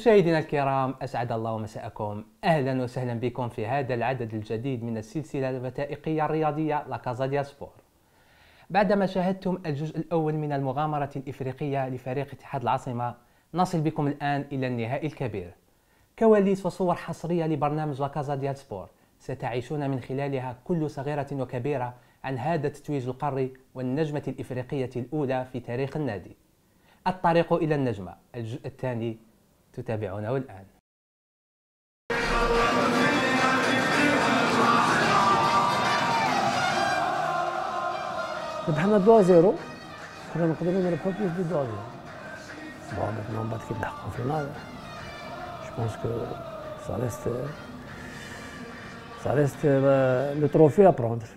مشاهدينا الكرام أسعد الله مساءكم. أهلا وسهلا بكم في هذا العدد الجديد من السلسلة الوثائقية الرياضية La Casa ديال Sport. بعدما شاهدتم الجزء الأول من المغامرة الإفريقية لفريق اتحاد العاصمة نصل بكم الآن إلى النهائي الكبير. كواليس وصور حصرية لبرنامج La Casa ديال Sport. ستعيشون من خلالها كل صغيرة وكبيرة عن هذا التتويج القاري والنجمة الإفريقية الأولى في تاريخ النادي. الطريق إلى النجمة الجزء الثاني تتابعونه الآن. ربحنا 2 0 كنا نقدروا نربحوا plus de 2 0 bon maintenant بعد كي نلحقوا finale je pense que ça reste ça reste le trophée à prendre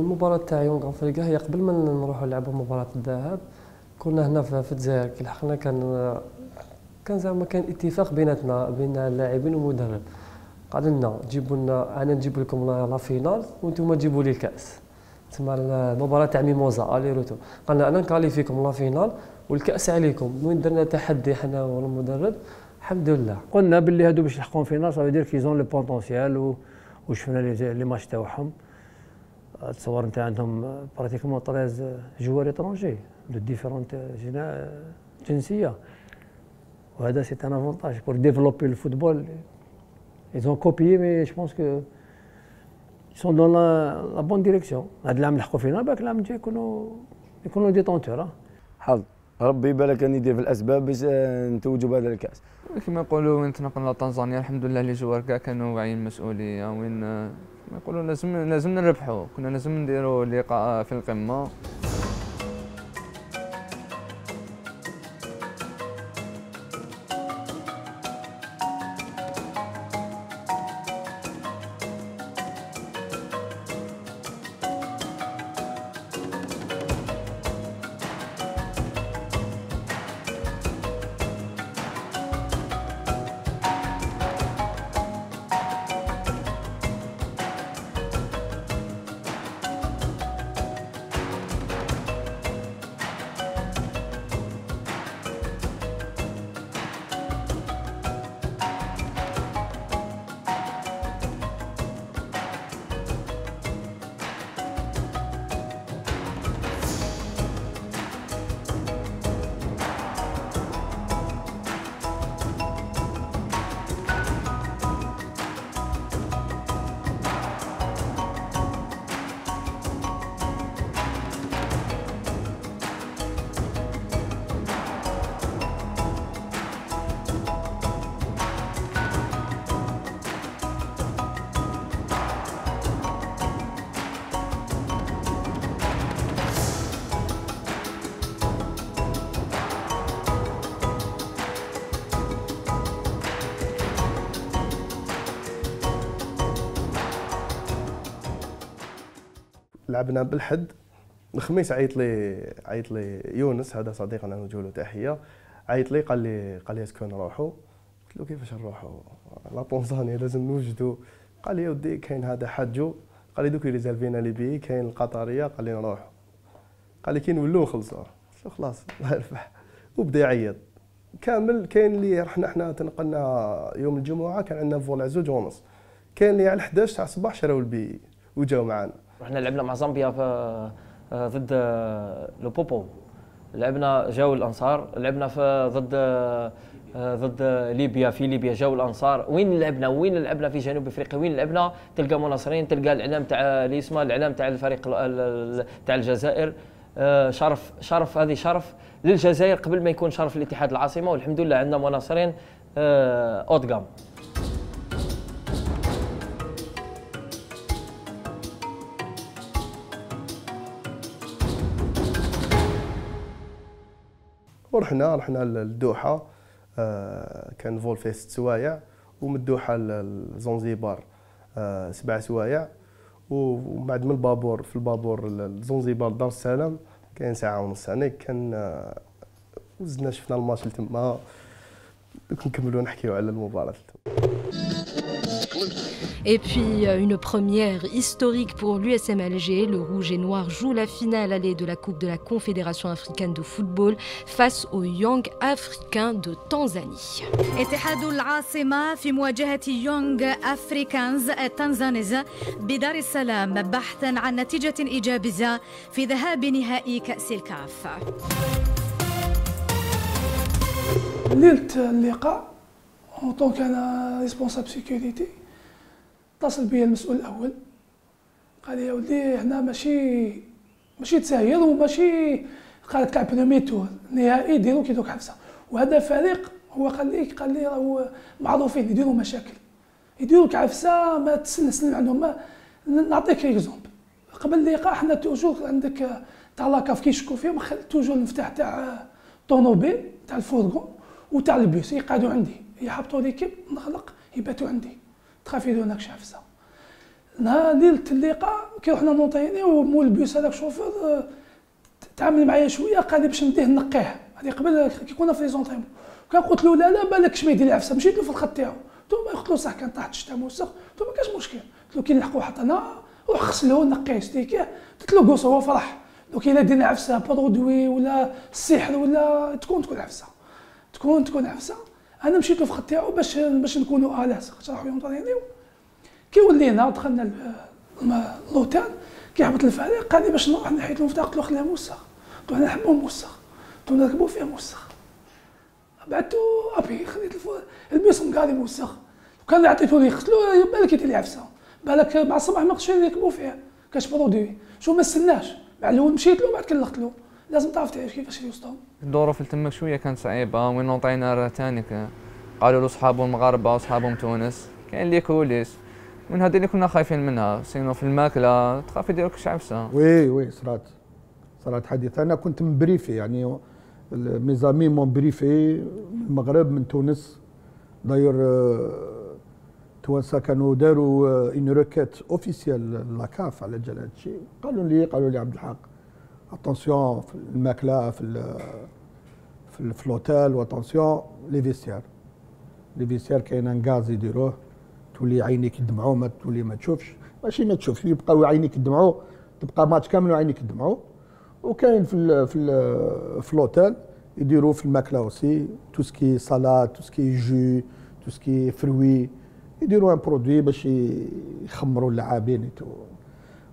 المباراة تاع يونغ افريكا هي قبل ما نروحوا نلعبوا مباراة الذهاب. كنا هنا في الجزائر. كي لحقنا كان كان زعما كان اتفاق بيناتنا بين اللاعبين والمدرب قال لنا جيبوا لنا أنا نجيب لكم la finale وأنتم تجيبوا لي الكأس. تسمى المباراه تاع ميموزا aller retour. قالنا أنا نكاليفيكم la finale والكأس عليكم. وين درنا تحدي حنا والمدرب؟ الحمد لله. قلنا باللي هادو باش يلحقون finale ça veut dire qu'ils ont le potentiel وشفنا les matchs تاعهم. تصور انت عندهم pratiquement 13 joueurs étrangers de différentes جنسية. وهذا c'est un avantage pour développer ال football ils ont copié mais je pense que ils sont dans la, la bonne direction. هذا العام لحقوا finale بالك العام الجاي يكونوا يكونوا détenteurs حظ ربي بالك اني يدير في الأسباب باش نتوجوا بهذا الكاس. كما يقولوا وين تنقلنا تنزانيا الحمد لله les joueurs كاع كانوا واعيين المسؤوليه وين يقولوا لازم لازم نربحوا. كنا لازم نديروا لقاء في القمة. لعبنا بالحد. الخميس عيط لي عيط لي يونس هذا صديقنا نوجه له تحيه عيط لي قال لي قال لي est-ce que نروحوا قلت له كيفاش نروحوا؟ لا طنزانيا لازم نوجدوا. قال لي ودي كاين هذا حجو قال لي دوك ريزارفينا les billets كاين القطرية. قال لي نروحوا. قال لي كي نولوا نخلصوا؟ قلت له خلاص الله يرفع وبدا يعيط. كامل كاين اللي رحنا حنا تنقلنا يوم الجمعة كان عندنا vol زوج ونص. كاين اللي على 11 تاع الصباح شراو البي وجاو معانا. رحنا لعبنا مع زامبيا آه، ضد آه، لو بوبو. لعبنا جاو الأنصار لعبنا في ضد آه، ضد ليبيا في ليبيا جاو الأنصار. وين لعبنا؟ وين لعبنا في جنوب إفريقيا؟ وين لعبنا؟ تلقى مناصرين تلقى الإعلام تاع الاسما الإعلام تاع الفريق تاع الجزائر. شرف شرف هذه شرف للجزائر قبل ما يكون شرف الاتحاد العاصمة. والحمد لله عندنا مناصرين اوت ورحنا رحنا للدوحة آه، كان vol فيه ست سوايع ومن الدوحة لزنزبار آه، سبع سوايع. وبعد من البابور في البابور لزنزبار دار السلام كاين ساعة ونص يعني كان آه، وزدنا شفنا الماتش تما نكملوا نحكيو على المباراة Et puis euh, une première historique pour l'USM Alger. Le rouge et noir joue la finale allée de la Coupe de la Confédération africaine de football face aux Young africains de Tanzanie. اتحاد العاصمة في مواجهة يونغ أفريكانز التنزانيز بدار السلام بحثا عن نتيجة إيجابية في ذهاب نهائي كأس الكاف ليلة اللقاء اون طونك انا ريسبونسابل سيكوريتي اتصل بيا المسؤول الأول. قال لي يا ولدي هنا ماشي ماشي تساهل وماشي قال برومي تور نهائي ديرو كي دوك حفصه وهذا فريق هو قال لي قال لي راهو معروفين يديروا مشاكل. يديروا كعفسه ما سنين عندهم ما نعطيك اكزومبل قبل اللقاء حنا توجور عندك تاع لاكاف كيشكو فيهم توجور المفتاح تاع طونوبيل تاع الفورغون وتاع البيس يقعدوا عندي. يحبطوا ليكيب نخلق يباتوا عندي. تخافي هناك شافسه نهار ليلة اللقاء كي رحنا نونطيني ومول البيس هذاك شوفور آه، تعامل معايا شوية قال لي باش نديه نقيه. هذه قبل كي كنا في لي زونطيمون كان قلت له لا لا بالك ما يدير العفسه مشيت له في الخط تاعو. له قلت له صح كان طاحت الشتا موسخ قلت له ما كاش مشكل. قلت له كي نلحقوا حطنا روح غسلوه نقيه. ستيكيه قلت له قوس هو فرح. لو كاين دير عفسه produit ولا السحر ولا تكون تكون عفسه تكون تكون عفسه أنا مشيت في الخط تاعو باش باش نكونوا à l'aise خاطر يوم كي ولينا دخلنا l'hôtel كي هبط الفريق قال لي باش نروح نحيد المفتاح قلت له خليها موسخ. قلت له أنا نحبو موسخ. قلت له نركبوا فيه موسخ. بعثتو أبي خليت البيس مقالي موسخ. وكان عطيتو لي له بالك يدير لي عفسة. بالك مع الصباح ما قدرتش نركبوا فيه. كاش produit. شو ما استناش. مع الأول مشيت له بعد كلخت له. لازم تعرف تعيش كيفاش يوسطهم الظروف اللي تمك شوية كانت صعيبة وين نطينا ثاني قالوا له صحابهم المغاربة وصحابهم تونس كاين les coulisses من هذه اللي كنا خايفين منها sinon في الماكلة تخاف يديروا لك عفسه oui oui صرات صرات حديث أنا كنت مبريفي يعني mes amis m'ont prévenu من المغرب من تونس. داير توانسة كانوا داروا une requête officielle la CAF على جال هذا الشيء. قالوا لي قالوا لي عبد الحق. attention في الماكله في في l'hôtel و attention les vestiaires les vestiaires كاين غاز يديروه تولي عينيك يدمعوا ما تولي ما تشوفش ماشي ما تشوفش يبقاو عينيك يدمعوا تبقى ماتش كامل وعينيك يدمعوا وكاين في ال في ال في l'hôtel يديروا في الماكله aussi tout ce qui salade tout ce qui jus tout ce qui fruits يديروا un produit باش يخمروا اللاعبين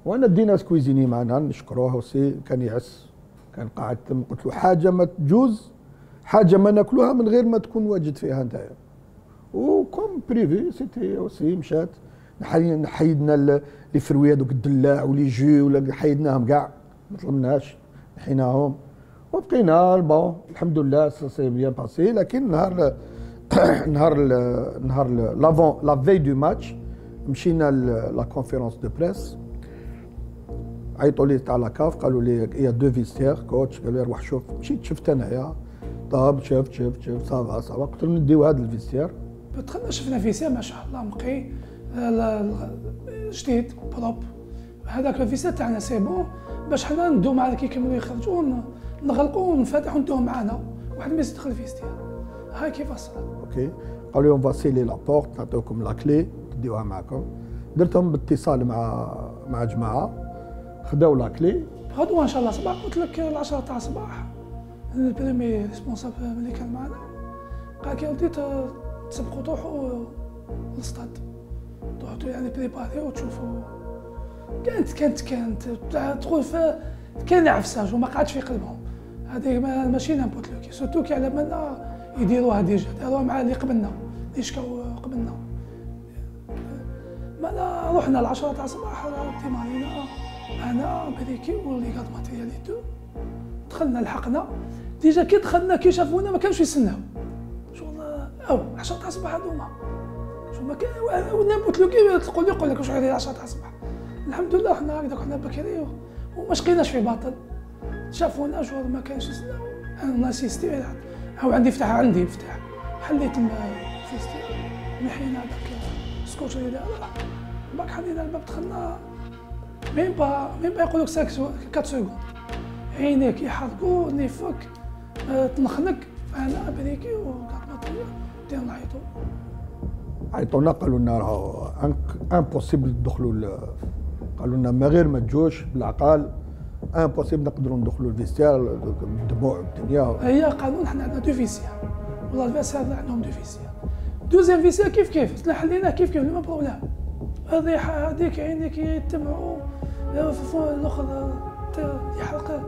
وانا دينا le cuisinier معنا نشكروه aussi كان يعس كان قاعد تم قلت له حاجة ما تجوز حاجة ما ناكلوها من غير ما تكون واجد فيها انت. و comme privé c'était aussi مشات. حيدنا les fruits هذوك الدلاع و les jus ولا حيدناهم كاع ما طلبناش حيناهم وبقينا bon الحمد لله c'est bien passé لكن نهار نهار نهار l'avant la veille du match مشينا la conférence de presse عيطوا لي تاع la CAF قالوا لي y a deux vestiaires coach. قالوا لي روح شوف. مشيت شفت انايا طاب شفت شفت شفت ça va ça va. قلت لهم نديو هذا الفيستير دخلنا شفنا vestiaire ما شاء الله نقي جديد propre. هذاك ال vestiaire تاعنا c'est bon باش حنا ندو مع كي يكملوا يخرجوا نغلقوا ونفتحوا ندوهم معنا واحد ما يدخل vestiaire هاي كيف أصلا OK. قالوا لهم فاسيلي la porte نعطيكم la clé تديوها معكم. درتهم باتصال مع مع جماعة. خداو la clé. غدوه إن شاء الله صباح. قلت لك العشرة تاع الصباح ال premier responsable اللي كان معنا قال كي ولدي تسبقوا تروحوا للستاد. تروحوا يعني préparer وتشوفوا كانت كانت كانت. تدخل كان عفساج وما قعدش في قلبهم. هذه ماشي n'importe lequel surtout كي على بالنا يديروها déjà داروها مع اللي قبلنا. اللي شكاو قبلنا. ما رحنا العشرة تاع الصباح تيمارينا. أنا بريكي واللي قاد ماتيرياليتو دخلنا لحقنا. ديجا كي دخلنا كي شافونا ما كانوش يستناو. شغل أو 10 تاع الصباح هذوما شو ما كان ولا بوتلوكي تقول لي يقول لك واش غادي 10 تاع الصباح. الحمد لله حنا هكذا كنا بكري وما شقيناش في باطل. شافونا شغل ما كانش يستناو. أنا ناسيستي هو عندي مفتاح عندي مفتاح حليت ال vestiaire نحينا هذاك السكوتش اللي دار باك حلينا الباب دخلنا même pas même pas يقول لك 5 4 secondes عينيك يحرقوا نفك أه تنخنق أنا بريكي وقعد بطيء بدينا نعيطوا عيطونا قالوا لنا راه impossible تدخلوا ل- قالوا لنا ما غير ما تجوش بالعقال impossible نقدروا ندخلوا ال vestiaire الدموع الدنيا هي قانون حنا عندنا دو فيسيا والله الفاسير عندهم دو فيسيا دوزيام فيسيا كيف كيف تلاح حلينا كيف كيف ما بروبليم هذه هذيك عينيك يتبعوا الأخر يحرق.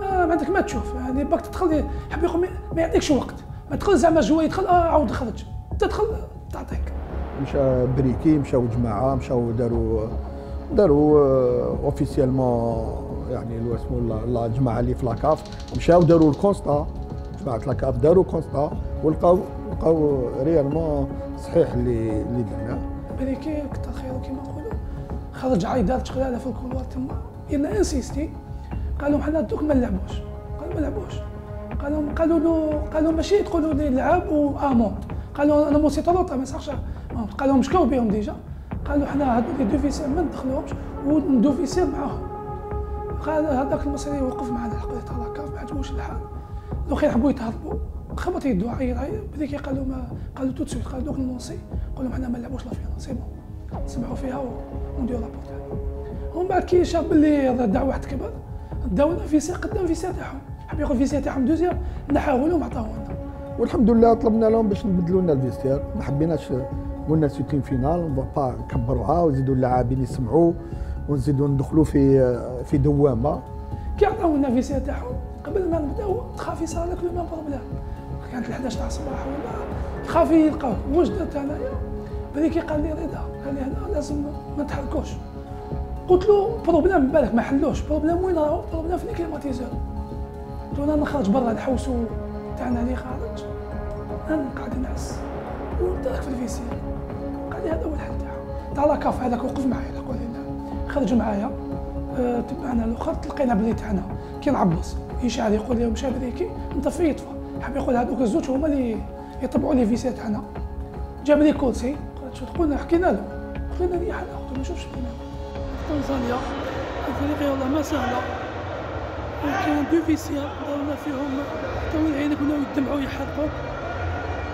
ما ما عندك ما تشوف. يعني باك تدخل حب يقول ما- يعطيكش وقت. ما تدخل زعما جوا يدخل آه عاود خرج. تدخل تعطيك. مشى بريكي مشاو جماعة مشاو داروا داروا اوفيسيالمون يعني اسمه الجماعه اللي في لاكاف مشاو داروا الكونستا. جماعة لاكاف داروا كونستا ولقاو لقاو ريالمون صحيح اللي اللي درناه بريكي نقولوا خرج عايدات شغاله في الكولوار تما الا انسيستي قالوا حنا دوك ما نلعبوش. قالوا ما نلعبوش. قالوا قالوا له قالوا ماشي تقولوا لي لعب وامونت قالوا أنا موسي طلوطة ما أمونت. قالوا مشكاو بهم ديجا. قالوا حنا هادو لي دو فيسير ما ندخلوهمش وندو فيسير معاهم. قال هذاك المصري وقف معنا الحقيقة تاع لاكاف ما عجبوش الحال. لو خير حبوا يتهربوا. خبط يدو عيط عيط بديك قالوا ما قالوا تو سويت قالوا دوك المونسي. قالوا حنا ما نلعبوش لا فينا سي بون سمعوا فيها ونديروا لابورت ومن بعد كي شاف باللي الدعوه تكبر داونا فيسا قدام فيسا تاعهم. حب ياخذ فيسا تاعهم دوزيام نحاولوا وما عطاونا. والحمد لله طلبنا لهم باش نبدلوا لنا الفيستير ما حبيناش قلنا سيتين فينال با نكبروها ونزيدوا اللاعبين يسمعوا ونزيدوا ندخلوا في في دوامة. كي عطاونا فيسا تاعهم قبل ما نبداو تخافي صار لك لو ميم بروبليم. كانت ال 11 تاع الصباح ولا تخافي يلقاو واش درت أنايا؟ بديك قال لي رضا قال لي هنا لازم ما نتحركوش قلت له بروبليم بالك ما حلوش. بروبليم وين راهو؟ بروبليم في الكليماتيزور قلت له أنا نخرج برا الحوسو تاعنا اللي خارج أنا قاعد نعس وأنت راك في الفيسير قال لي هذا هو الحل تاعو. تاع لاكاف هذاك وقف معايا. لا قول لي خرج معايا. آه، تبعنا الأخر تلقينا بلي تاعنا. كي نعبص. يشعل يقول لهم مشى بريكي نطفي يطفى. حاب يقول هذوك الزوج هما اللي يطبعوا لي فيسير تاعنا. جاب لي كرسي. قالت شو تقولنا حكينا له. لي حنا قلت له ما شوفش بينا تنزانيا افريقيا والله ما سهلة. وكان دو فيسير داونا فيهم وين عينك ولاو يدمعوا يحرقوا.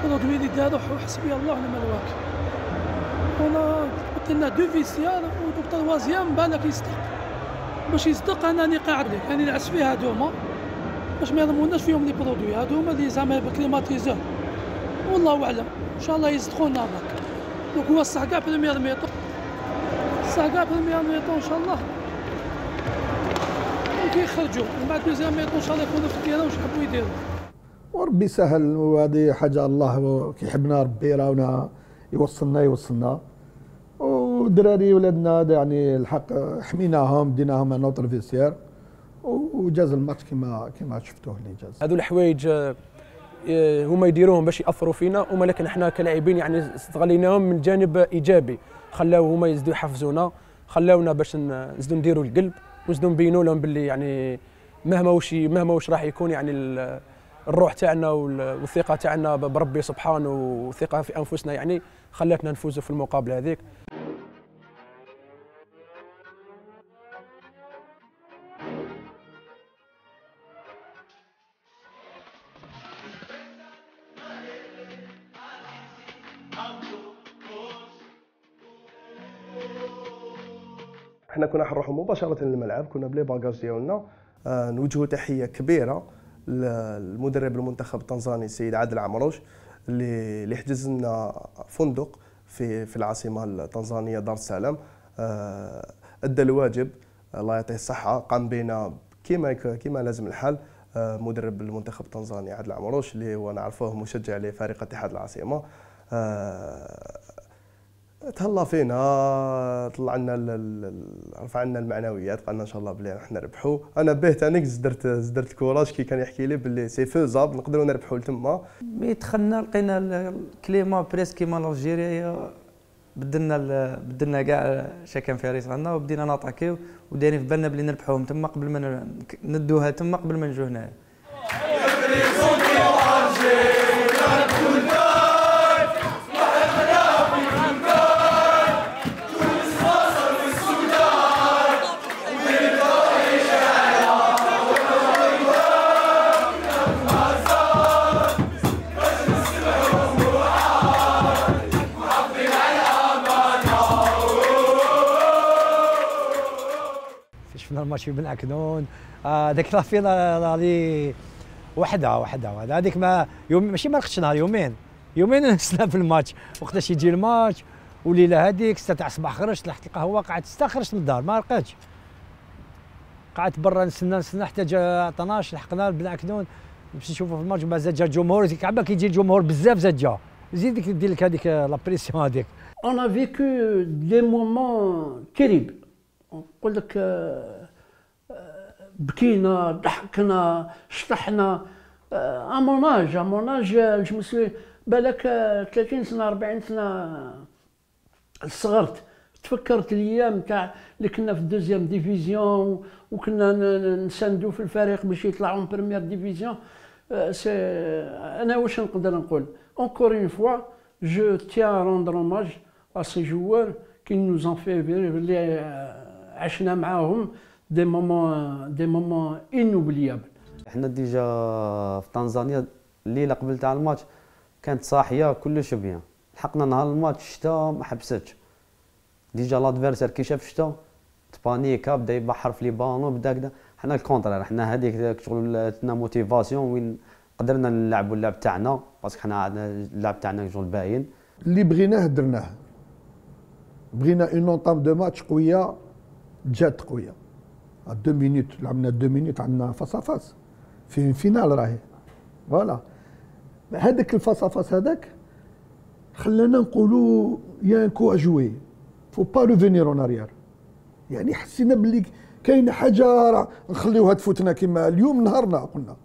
ونضوي اللي داروا حسبي الله ونعم الوكيل. أنا قلت لنا دو فيسيار ودكتور وازيام بالك يصدق. باش يصدق انني قاعد لك راني نعس فيها هادوما. باش ما يرموناش فيهم لي برودوي هادوما اللي زعما بكليماتيزور والله أعلم إن شاء الله يصدقونا برك دوك هو الصح كاع première mi-temps الصح كاع première mi-temps إن شاء الله. ممكن يخرجوا من بعد deuxième mi-temps إن شاء الله يكونوا في ال terrain واش يحبوا يديروا. وربي سهل وهذه حاجة الله كيحبنا ربي راهنا يوصلنا يوصلنا. ودراري ولادنا يعني الحق حميناهم ديناهم un autre vestiaire وجاز الماتش كما كما شفتوه اللي جاز هذو الحوايج هما يديروهم باش يأثروا فينا وما لكن إحنا كلاعبين يعني استغليناهم من جانب إيجابي. خلاو هما يزيدوا يحفزونا خلاونا باش نزيدوا نديروا القلب ونزيدوا نبينوا لهم باللي يعني مهما وش مهما وش راح يكون يعني ال- الروح تاعنا وال- والثقة تاعنا بربي سبحانه والثقه في أنفسنا يعني خلاتنا نفوزوا في المقابلة هذيك. إحنا كنا حنروحوا مباشرة للملعب كنا بلي باجاج ديالنا. آه، نوجهوا تحية كبيرة للمدرب المنتخب التنزاني السيد عادل عمروش اللي حجز لنا فندق في في العاصمة التنزانية دار السلام. آه، أدى الواجب الله يعطيه الصحة. قام بنا كما كما لازم الحال آه، مدرب المنتخب التنزاني عادل عمروش اللي هو نعرفوه مشجع لفريق اتحاد العاصمة. آه، تهلا فينا. طلع لنا رفع لنا المعنويات قالنا إن شاء الله بلي راح نربحوا أنا به تانيك زدت زدت ال courage كي كان يحكي لي باللي c'est faisable نقدروا نربحوا لتما. mais دخلنا لقينا ال- ال climat presque كيما l'Algérie بدلنا بدلنا كاع شكان فارس عندنا وبدينا ناتاكيو ودايرين في بالنا بلي نربحوهم تما قبل ما ندوها تما قبل ما نجوا هنايا. الماتش في بن عكنون هذاك la finale وحدة وحدة هذيك ما يوم ماشي ما لقيتش نهار يومين. يومين نسنا في الماتش. وقتاش يجي الماتش وليلة هذيك 6 تاع الصباح خرجت لحقت القهوه قعدت 6 خرجت من الدار ما لقيتش. قعدت برا نستنى نستنى حتى جا 12 لحقنا بن عكنون باش نشوفوا في الماتش زاد جا الجمهور. ديك عبا كيجي الجمهور بزاف زاد جا. زيد ديك دير لك هذيك la pression هذيك. A vécu des moments terribles. نقول لك آه، آه، بكينا ضحكنا شطحنا. اموناج اموناج المسؤول بالك آه، 30 سنة 40 سنة صغرت. تفكرت الأيام تاع اللي كنا في ال deuxième division وكنا نساندو في الفريق باش يطلعوا من première division. آه، c'est أنا واش نقدر نقول؟ une fois je tiens à rendre hommage à ces joueurs qui nous ont fait آه، عشنا معاهم. Des moments des moments inoubliables. إحنا déjà في تنزانيا الليلة قبل تاع الماتش كانت صاحية كلش bien. لحقنا نهار الماتش الشتا ما حبستش. déjà l'adversaire كي شاف الشتا تبانيكا بدا يبحر في les ballons بدا كدا. حنا ال contraire حنا هذيك شغل تنا motivation وين قدرنا نلعبوا اللعب تاعنا parce que حنا عندنا اللعب تاعنا شغل باين اللي بغيناه درناه بغينا un entame de match قوية جات قوية. deux minutes لعبنا deux minutes عندنا face face. في finale راهي. voilà. هذاك ال face face هذاك خلانا نقولوا y a que aujourd'hui. faut pas revenir en arrière يعني حسينا باللي كاينة حاجة نخليوها تفوتنا كما اليوم نهارنا قلنا.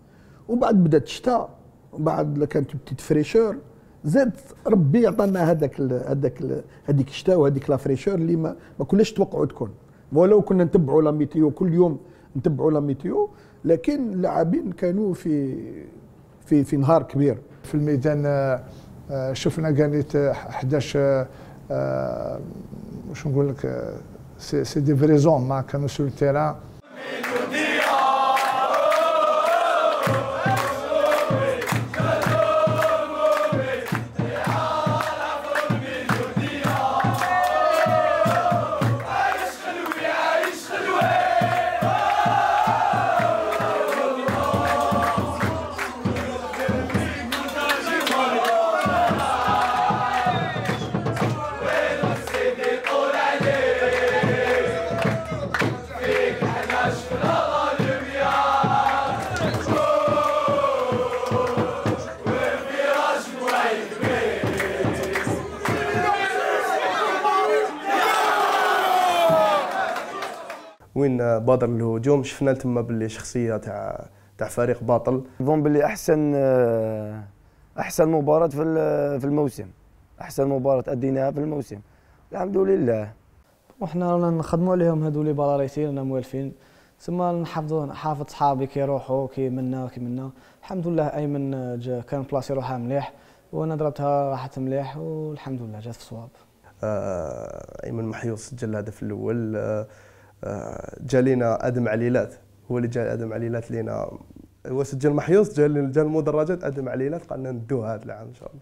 وبعد بدات الشتاء وبعد كانت petite fraîcheur. زاد ربي عطانا هذاك هذاك هذيك الشتاء وهذيك la fraîcheur اللي ما, ما كناش توقعوا تكون. ولو كنا نتبعوا la météo كل يوم نتبعوا la météo لكن اللاعبين كانوا في في في نهار كبير. في الميدان آه، شفنا كانت آه، 11 آه، آه، واش نقول لك c'est des vrais hommes كانوا sur ال terrain. وين بادر الهجوم؟ شفنا تما باللي شخصية تاع تاع فريق بطل. نظن باللي أحسن أحسن مباراة في ال- في الموسم. أحسن مباراة أديناها في الموسم. الحمد لله. وحنا رانا نخدموا عليهم هادو les pénaltys رانا موالفين. ثم نحافظوا نحافظ صحابي كي يروحوا كي منا كي منا. الحمد لله أيمن جا كان بلاصي روحها مليح. وأنا ضربتها راحت مليح والحمد لله جات في الصواب آه، أيمن محيوص سجل الهدف الأول. آه، آه، جا لينا أدم عليلات. هو اللي جا أدم عليلات لينا. هو سجل محيوص جا جا المدرجات أدم عليلات. قالنا ندوها هذا العام إن شاء الله.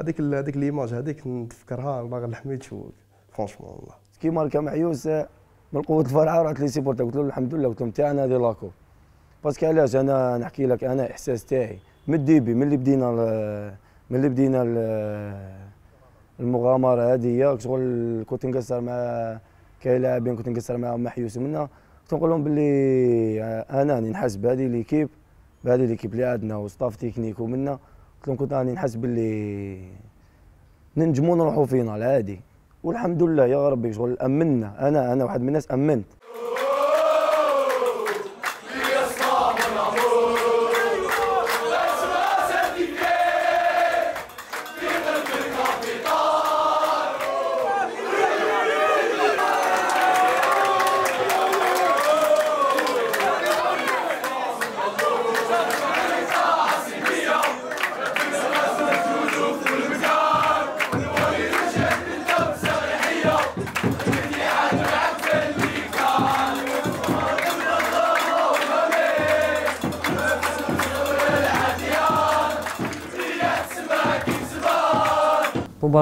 هذيك هذيك l'image هذيك نتفكرها باغي الحميد شو franchement والله. كي ماركا محيوص من قوة الفرحة رحت les supporters قلت له الحمد لله قلت لهم تاعنا هذه la coupe. parce que علاش؟ أنا نحكي لك أنا إحساس تاعي. من ال début من اللي بدينا من اللي بدينا ال- المغامرة هذه شغل كنت نقصر مع كاين لاعبين كنت نقصر معاهم محيوس منا. كنت نقول لهم باللي أنا راني نحس بهذه l'équipe بهذه l'équipe اللي عندنا و staff technique ومنا قلت لهم كنت راني نحس باللي ننجموا نروحوا finale عادي والحمد لله يا ربي شغل امنا أنا أنا واحد من الناس أمنت.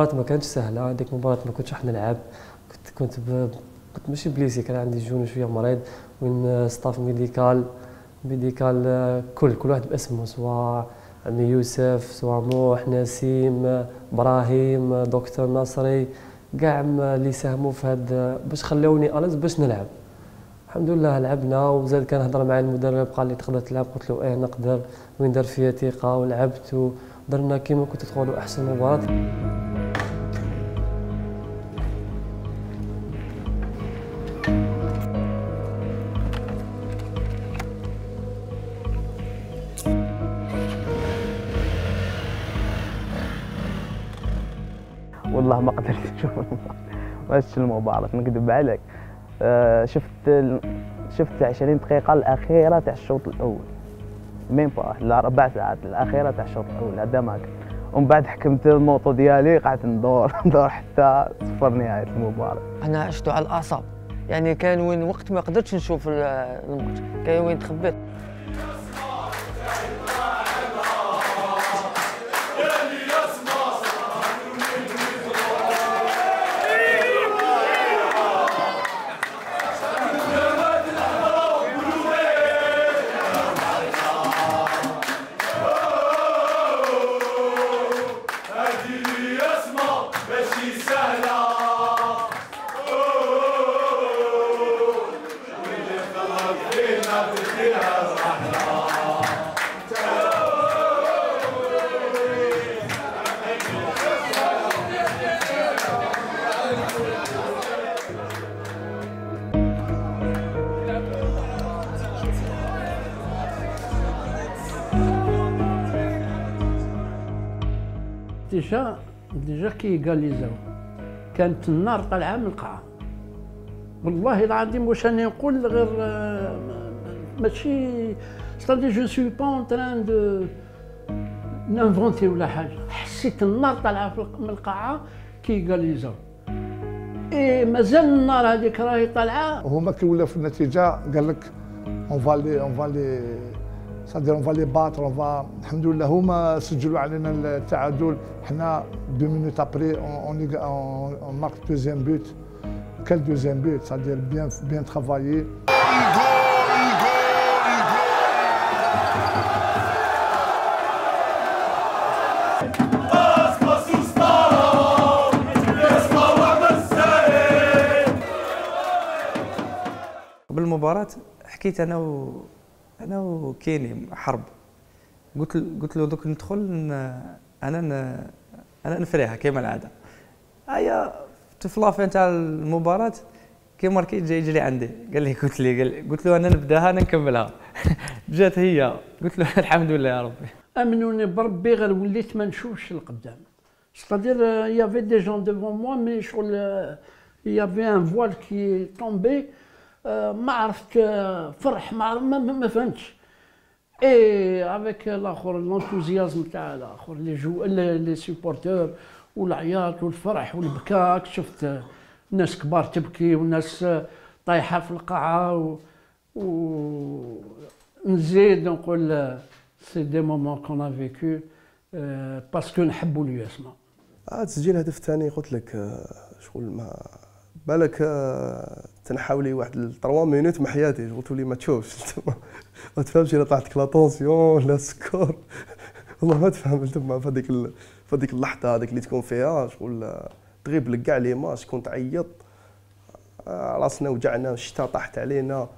مباراة ما كانتش سهلة هذيك مباراة ما كنتش راح نلعب. كنت كنت ب... كنت ماشي blessé كان عندي genou شوية مريض وين staff médical médical كل كل واحد باسمه سواء عمي يوسف سواء موح نسيم إبراهيم دكتور نصري كاع اللي ساهموا في هاد باش خلوني à l'aise باش نلعب. الحمد لله لعبنا وزاد كنهضر مع المدرب قال لي تقدر تلعب؟ قلت له إيه نقدر. وين دار فيا ثقة ولعبت ودرنا كيما كنت تقولوا أحسن مباراة. ما شفت المباراة نكذب عليك. آه، شفت. شفت 20 دقيقة الأخيرة تاع الشوط الأول. مين با الأربع ساعات الأخيرة تاع الشوط الأول هذا ما ومن بعد حكمت الموطو ديالي قعدت ندور ندور حتى صفر نهاية المباراة. أنا عشت على الأعصاب. يعني كان وين وقت ما قدرتش نشوف ال- الماتش. كان وين تخبيت déjà déjà كي يقاليزاو كانت النار طالعة من القاعة. والله العظيم واش راني نقول غير آه، ماشي c'est-à-dire je suis pas en train d'inventer ولا حاجة. حسيت النار طالعة من القاعة كي يقاليزاو إي مازال النار هذيك راهي طالعة. هما كي ولاو في النتيجة قال لك il fallait il fallait c'est-à-dire il fallait battre on الحمد لله هما سجلوا علينا التعادل. حنا deux minutes après on on marque deuxième but quel deuxième but. c'est-à-dire bien bien travaillé بس وسطهم يسمع وعمل السيد قبل المباراة حكيت أنا و أنا وكيني حرب. قلت له قلت له دوك ندخل أنا. أنا نفريها كيما العادة. هيا في تاع المباراة كي ماركيت جاي يجري عندي. قال لي قلت لي قلت له أنا نبداها أنا نكملها. جات هي. قلت له الحمد لله يا ربي. أمنوني بربي غير وليت ما نشوفش القدام. c'est-à-dire y avait des gens devant moi mais شغل y avait un voile كي فرح ما عرف- ما, ما, ما فهمتش. et avec الآخر l'enthousiasme تاع الآخر les joueurs les les supporters والعياط والفرح والبكاء. شفت آه، ناس كبار تبكي وناس آه، طايحة في القاعة و, و نزيد نقول c'est des moments qu'on a vécus parce que نحبوا اليوسما آه تسجيل الهدف الثاني قلت لك آه، شغل ما بالك آه، تنحاو لي واحد 3 minutes من حياتي قلت لي ما تشوفش. ما- تفهمش إلا طاحت لك la tension ولا sucre والله ما تفهم تما في هذيك في هذيك اللحظة هذيك اللي تكون فيها شغل تغيب لك كاع les matchs كنت تعيط. راسنا وجعنا الشتاء طاحت علينا.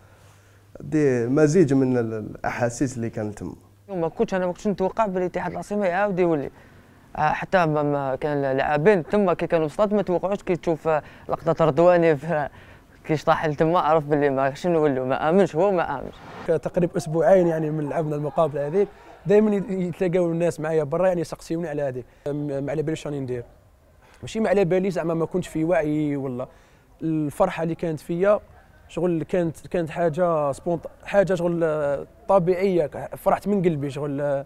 دي مزيج من ال- الأحاسيس اللي كانت تما. ما كنتش أنا ما كنتش نتوقع بلي الاتحاد العاصمة يعاود يولي. آه، حتى ما- كان لاعبين تما كي كانوا في ما توقعوش كي تشوف آه، لقطة رضواني في كي شطح تما عرف بلي ما شنو نولوا ما آمنش هو ما آمنش. تقريبا أسبوعين يعني من لعبنا المقابله هذيك دائما يتلاقاو الناس معايا برا يعني يسقسيوني على هذه. ما على باليش راني ندير. ماشي ما على بالي زعما ما كنتش في وعي ولا الفرحة اللي كانت فيا شغل كانت كانت حاجة spontanée حاجة شغل طبيعية. فرحت من قلبي شغل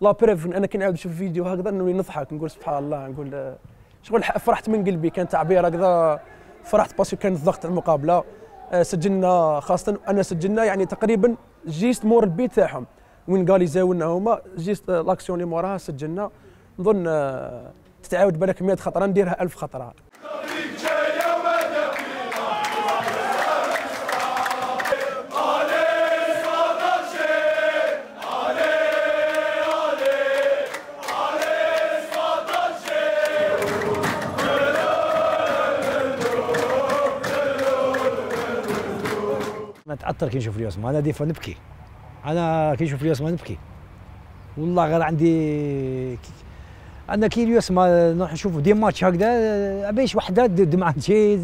la preuve أنا كي نعاود نشوف فيديو هكذا نولي نضحك نقول سبحان الله نقول شغل فرحت من قلبي. كان تعبير هكذا فرحت parce que كان الضغط المقابلة. آه، سجلنا خاصة أنا سجلنا يعني تقريبا juste مور ال but تاعهم. وين قال يزاولنا هما juste آه، l'action اللي موراها سجلنا. نظن آه، تتعاود بالك 100 خطرة نديرها 1000 خطرة. نتاثر كي نشوف اليوسما أنا des fois نبكي أنا كي نشوف اليوسما نبكي. والله غير عندي أنا كي اليوسما نروح نشوف des matchs هكذا باش وحدة دمعه تجي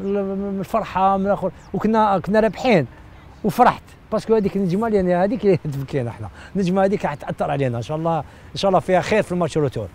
من الفرحة من الآخر. وكنا كنا رابحين. وفرحت. parce que هذيك النجمه اللي هذيك اللي تبكينا إحنا النجمه هذيك راح تأثر علينا. إن شاء الله إن شاء الله فيها خير في ال match retour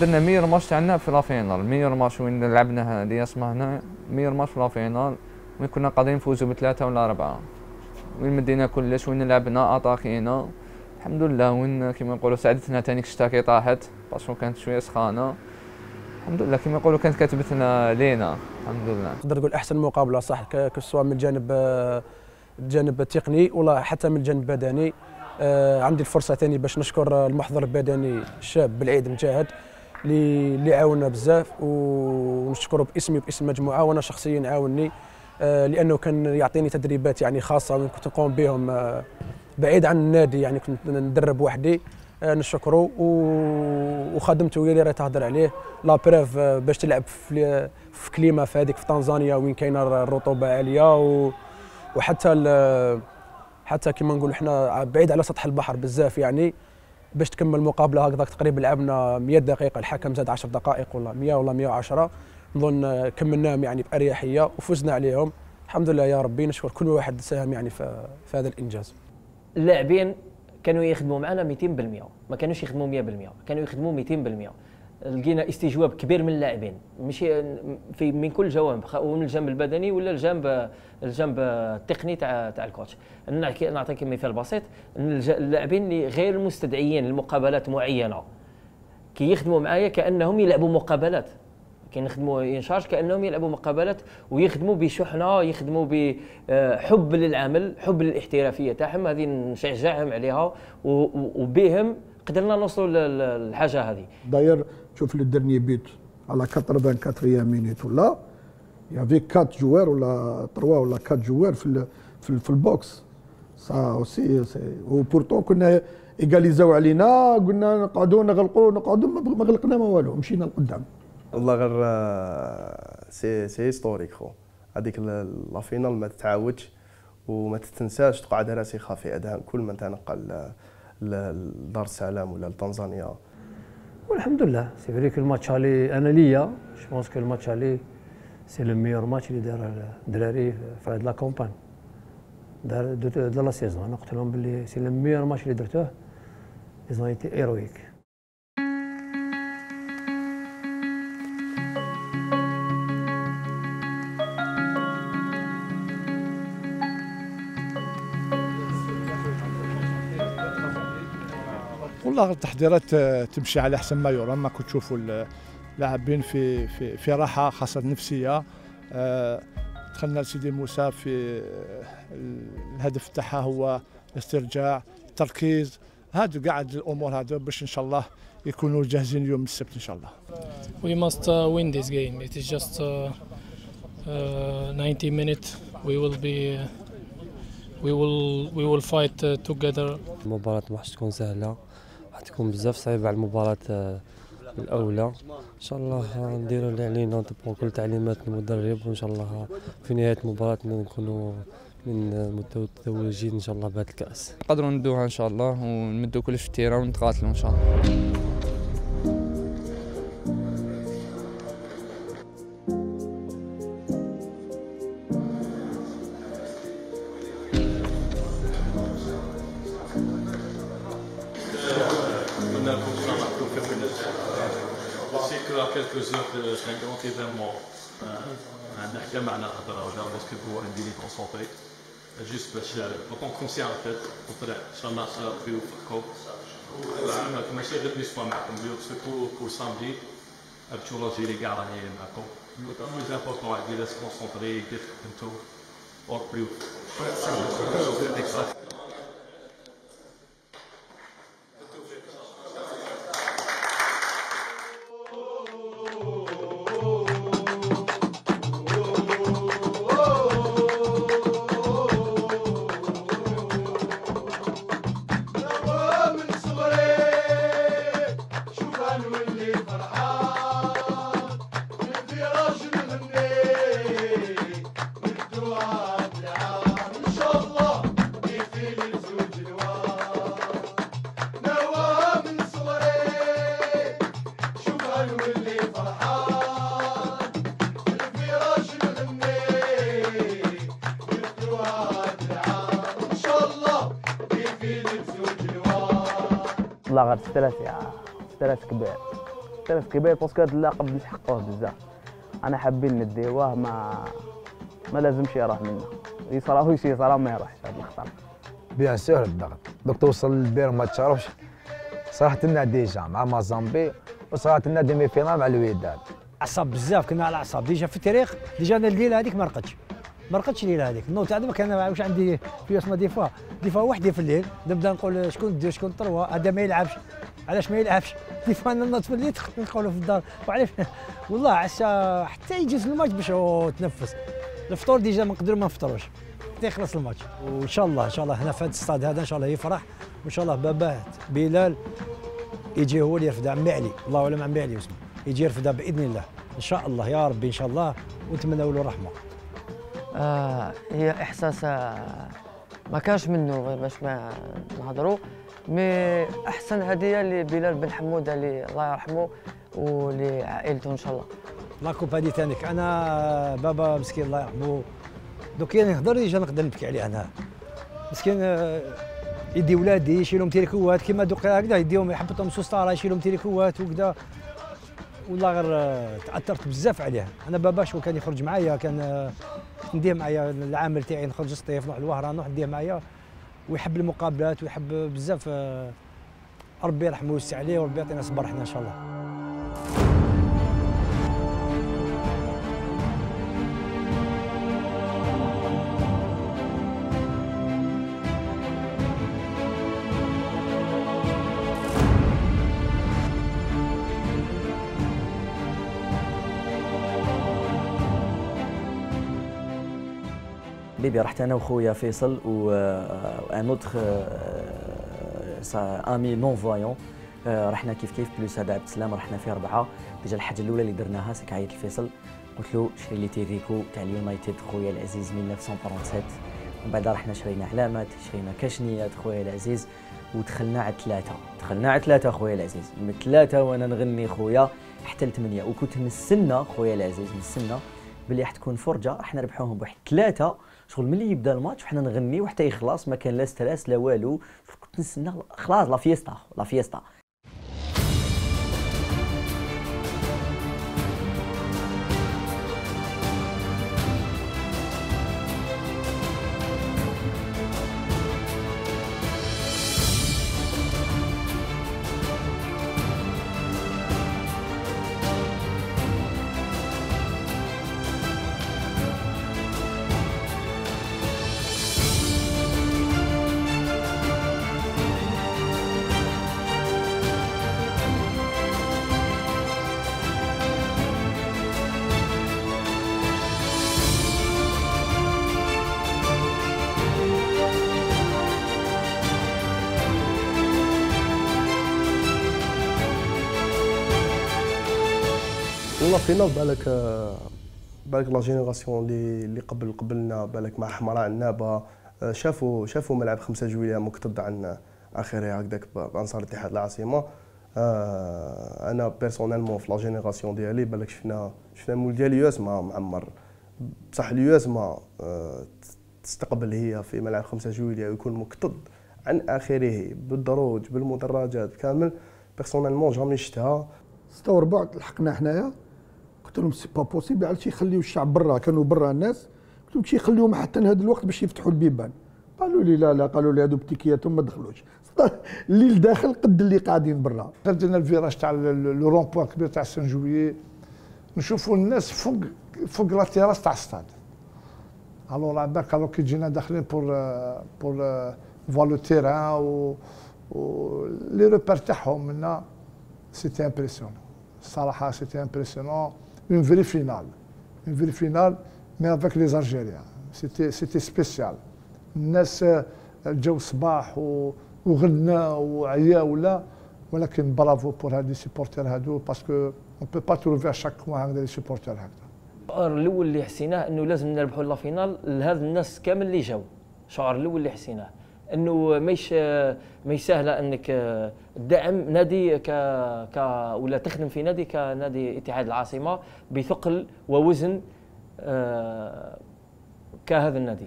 درنا meilleur match تاعنا في la finale meilleur match وين لعبنا اللي اسمه هنا. meilleur match في la finale وين كنا قادرين نفوزوا بثلاثة ولا أربعة. وين مدينا كلش وين لعبنا attaquينا الحمد لله وين كيما نقولوا ساعدتنا تاني الشتا كي طاحت. parce que كانت شوية سخانة. الحمد لله كيما يقولوا كانت كتبتنا لينا. الحمد لله. نقدر نقول أحسن مقابلة صح que ce soit من الجانب الجانب التقني ولا حتى من الجانب البدني. آه، عندي الفرصة ثاني باش نشكر المحضر البدني الشاب بالعيد مجاهد. اللي عاوننا بزاف ونشكره باسمي وباسم المجموعه وأنا شخصيا عاونني آه، لأنه كان يعطيني تدريبات يعني خاصة وين كنت نقوم بهم آه، بعيد عن النادي يعني كنت ندرب وحدي آه، نشكره وخدمته اللي راهي تهضر عليه. لا بريف باش تلعب في كليما في هذيك في تنزانيا وين كاينة الرطوبه عالية وحتى حتى كما نقول إحنا بعيد على سطح البحر بزاف يعني. باش تكمل مقابلة هكذاك تقريبا لعبنا 100 دقيقة الحكم زاد 10 دقائق ولا 100 ولا 110 نظن كملناهم يعني بأريحية وفزنا عليهم. الحمد لله يا ربي نشكر كل واحد ساهم يعني في, في هذا الإنجاز. اللاعبين كانوا يخدموا معنا 200% ما كانوش يخدموا 100% كانوا يخدموا 200% لقينا استجواب كبير من اللاعبين. ماشي في من كل جوانب ومن الجانب البدني ولا الجانب الجانب التقني تاع تاع الكوتش. نعطيك مثال بسيط. اللاعبين اللي غير مستدعيين لمقابلات معينة كي يخدموا معايا كأنهم يلعبوا مقابلات. كي نخدموا ينشارج كأنهم يلعبوا مقابلات ويخدموا بشحنة يخدموا بحب للعمل حب للاحترافية تاعهم. هذه نشجعهم عليها وبهم قدرنا نوصلوا لل- للحاجه هذه. D'ailleurs, تشوف le dernier but. على 84 minutes ولا y avait 4 joueurs ولا 3 ولا 4 joueurs في في, في ال box. ça aussi important كنا égalisاو علينا قلنا نقعدوا نغلقوا نقعدوا ما غلقنا ما والو مشينا لقدام. والله غير آه، c'est c'est historique خو. هذيك la finale ما تتعاودش وما تتنساش تقعد راسخه في اذهان كل من تنقل لدار السلام ولا لتنزانيا. والحمد لله. c'est vrai que الماتش الي أنا ليا je pense que الماتش الي c'est le meilleur match اللي دار الدراري في هاد la campagne دار de, la saison أنا قلت لهم باللي c'est le meilleur match اللي درتوه ils ont été héroïques والله التحضيرات آه، تمشي على أحسن ما يرام ماكو تشوفوا اللاعبين في في في راحة خاصة نفسيه آه، دخلنا لسيدي موسى في آه، الهدف تاعها هو الاسترجاع التركيز هادو قاعد الأمور هادو باش إن شاء الله يكونوا جاهزين يوم السبت إن شاء الله We must uh, win this game. It is just uh, uh, 90 minutes. We will be. Uh, we will we will fight uh, together. المباراة ما تكون سهلة راح تكون بزاف صعيبة على المباراة آه، الأولى. إن شاء الله نديروا اللي علينا نطبقوا كل تعليمات المدرب وإن شاء الله في نهاية المباراة نكونوا من المتوجين إن شاء الله بهذا الكأس. نقدروا ندوها إن شاء الله ونمدوا كلش في التيران ونتقاتلوا إن شاء الله. Quelques heures, de- c'est un grand événement. نحكي معنا هضره ولا باسكو هو عندي لي كونسونطري جوست باش نكون كونسيان ان فيت وطلع ان شاء الله يوفقكم وعامة ماشي غير ليسوا معكم اليوم سيرتو كو سامدي البطولة الجاية كاع راني معكم لو امبورطون عندي لاس كونسونطري كيف خدمتو اور بريو y a stress كبير. stress كبير parce que هاد اللقب نسحقوه بزاف. رانا حابين نديوه ما ما لازمش يروح منا يصرا هو شي يصرا ما يروحش هاد الخطر bien sûr الضغط دوك توصل للبير ما تشرفش صراحة لنا déjà مع مازامبي وصراحة لنا demi-finale مع الوداد. أعصاب بزاف كنا على أعصاب. déjà في التاريخ déjà أنا الليلة هذيك ما رقدتش ما رقدتش الليلة هذيك. النوض تاع دابا كان واش عندي في اسمها des fois des fois وحدي في الليل. نبدا نقول شكون deux شكون trois هذا ما يلعبش. علاش ما يلعبش؟ des fois أنا نوض في الليل نقولوا في الدار. وعلاش؟ والله عسى حتى يجوز الماتش باش تنفس. الفطور déjà ما نقدروا ما نفطروش. حتى يخلص الماتش. وإن شاء الله إن شاء الله هنا في هذا الستاد هذا إن شاء الله يفرح. وإن شاء الله باباه بلال يجي هو اللي يرفد عمي علي. الله اعلم عمي علي اسمه يجي يرفدها بإذن الله. إن شاء الله يا ربي إن شاء الله. ونتمنى له رحمه آه هي إحساس آه ما كانش منه غير باش ما نهضروا mais أحسن هدية لبلال بن حموده اللي الله يرحمه ولعائلته إن شاء الله. la coupe هذه ثانيك أنا بابا مسكين الله يرحمه. دوك يعني نهضر يجي نقدر نبكي عليه أنا. مسكين آه، يدي ولادي يشريلهم تيريكوات كيما دوك هكذا يديهم يحبطهم سوسطاره يشريلهم تيريكوات وكذا. والله غير آه، تأثرت بزاف عليه أنا بابا شو كان يخرج معايا كان آه، نديه معايا العامل تاعي نخرج الصيف نروح الوهران نروح نديه معايا. ويحب المقابلات ويحب بزاف آه، ربي يرحمه ويوسع عليه وربي يعطينا صبر إحنا إن شاء الله. ليبيا رحت أنا وخويا فيصل و un autre ami non voyant رحنا كيف كيف plus هذا عبد السلام رحنا فيه أربعة. déjà الحاجة الأولى اللي درناها c'est que عيط لفيصل قلت له شري لي تيريكو تاع اليونايتد خويا العزيز 1947 ومن بعد رحنا شرينا علامات شرينا كاشنيات خويا العزيز ودخلنا على ثلاثة دخلنا على ثلاثة خويا العزيز. من ثلاثة وأنا نغني خويا حتى لثمانية. وكنت نستنى خويا العزيز نستنى بلي راح تكون فرجة راح نربحوهم بواحد ثلاثة شغل ملي يبدا الماتش وحنا نغني وحتى يخلص ما كان لا stress لا والو كنت نستنى خلاص la fiesta la fiesta ولا فينا بالك آه، بالك la génération اللي اللي قبل قبلنا بالك مع حمراء عنابه آه، شافوا شافوا ملعب 5 جويلية مكتظ عن اخره هكذاك بأنصار اتحاد العاصمة. آه أنا personnellement في la génération ديالي بالك شفنا شفنا مول ديال ال USMA معمر. بصح ال USMA تستقبل هي في ملعب 5 جويلية ويكون مكتظ عن آخره بالدروج بالمدرجات كامل. personnellement jamais شفتها. ستة وربع لحقنا حنايا قلت لهم c'est pas possible علاش يخليو الشعب برا كانوا برا الناس. قلت لهم شي يخليوهم حتى لهذا الوقت باش يفتحوا البيبان. قالوا لي لا لا قالوا لي هذو بتيكياتهم ما دخلوش. الليل داخل قد اللي قاعدين برا. درنا ال virage تاع le rond-point كبير تاع cinq juillet نشوفوا الناس فوق فوق la terrasse تاع ال stade. alors بالك alors كي جينا داخلين pour pour voir le terrain و les repères تاعهم منا c'était impressionnant الصراحه c'était impressionnant une vraie finale une vraie finale mais avec les Algériens c'était c'était spécial الناس الجو صباح وغنى وعيا ولا ولكن bravo pour هاد les supporters هادو parce qu'on peut pas trouver chaque fois هكذا les supporters هكذا الشعور الأول اللي حسيناه إنه لازم نربحوا la finale لهذا الناس كامل اللي جاوا الشعور الأول اللي حسيناه. إنه ماهيش ماهيش سهلة إنك تدعم نادي ك ك ولا تخدم في نادي كنادي اتحاد العاصمة بثقل ووزن آه، كهذا النادي.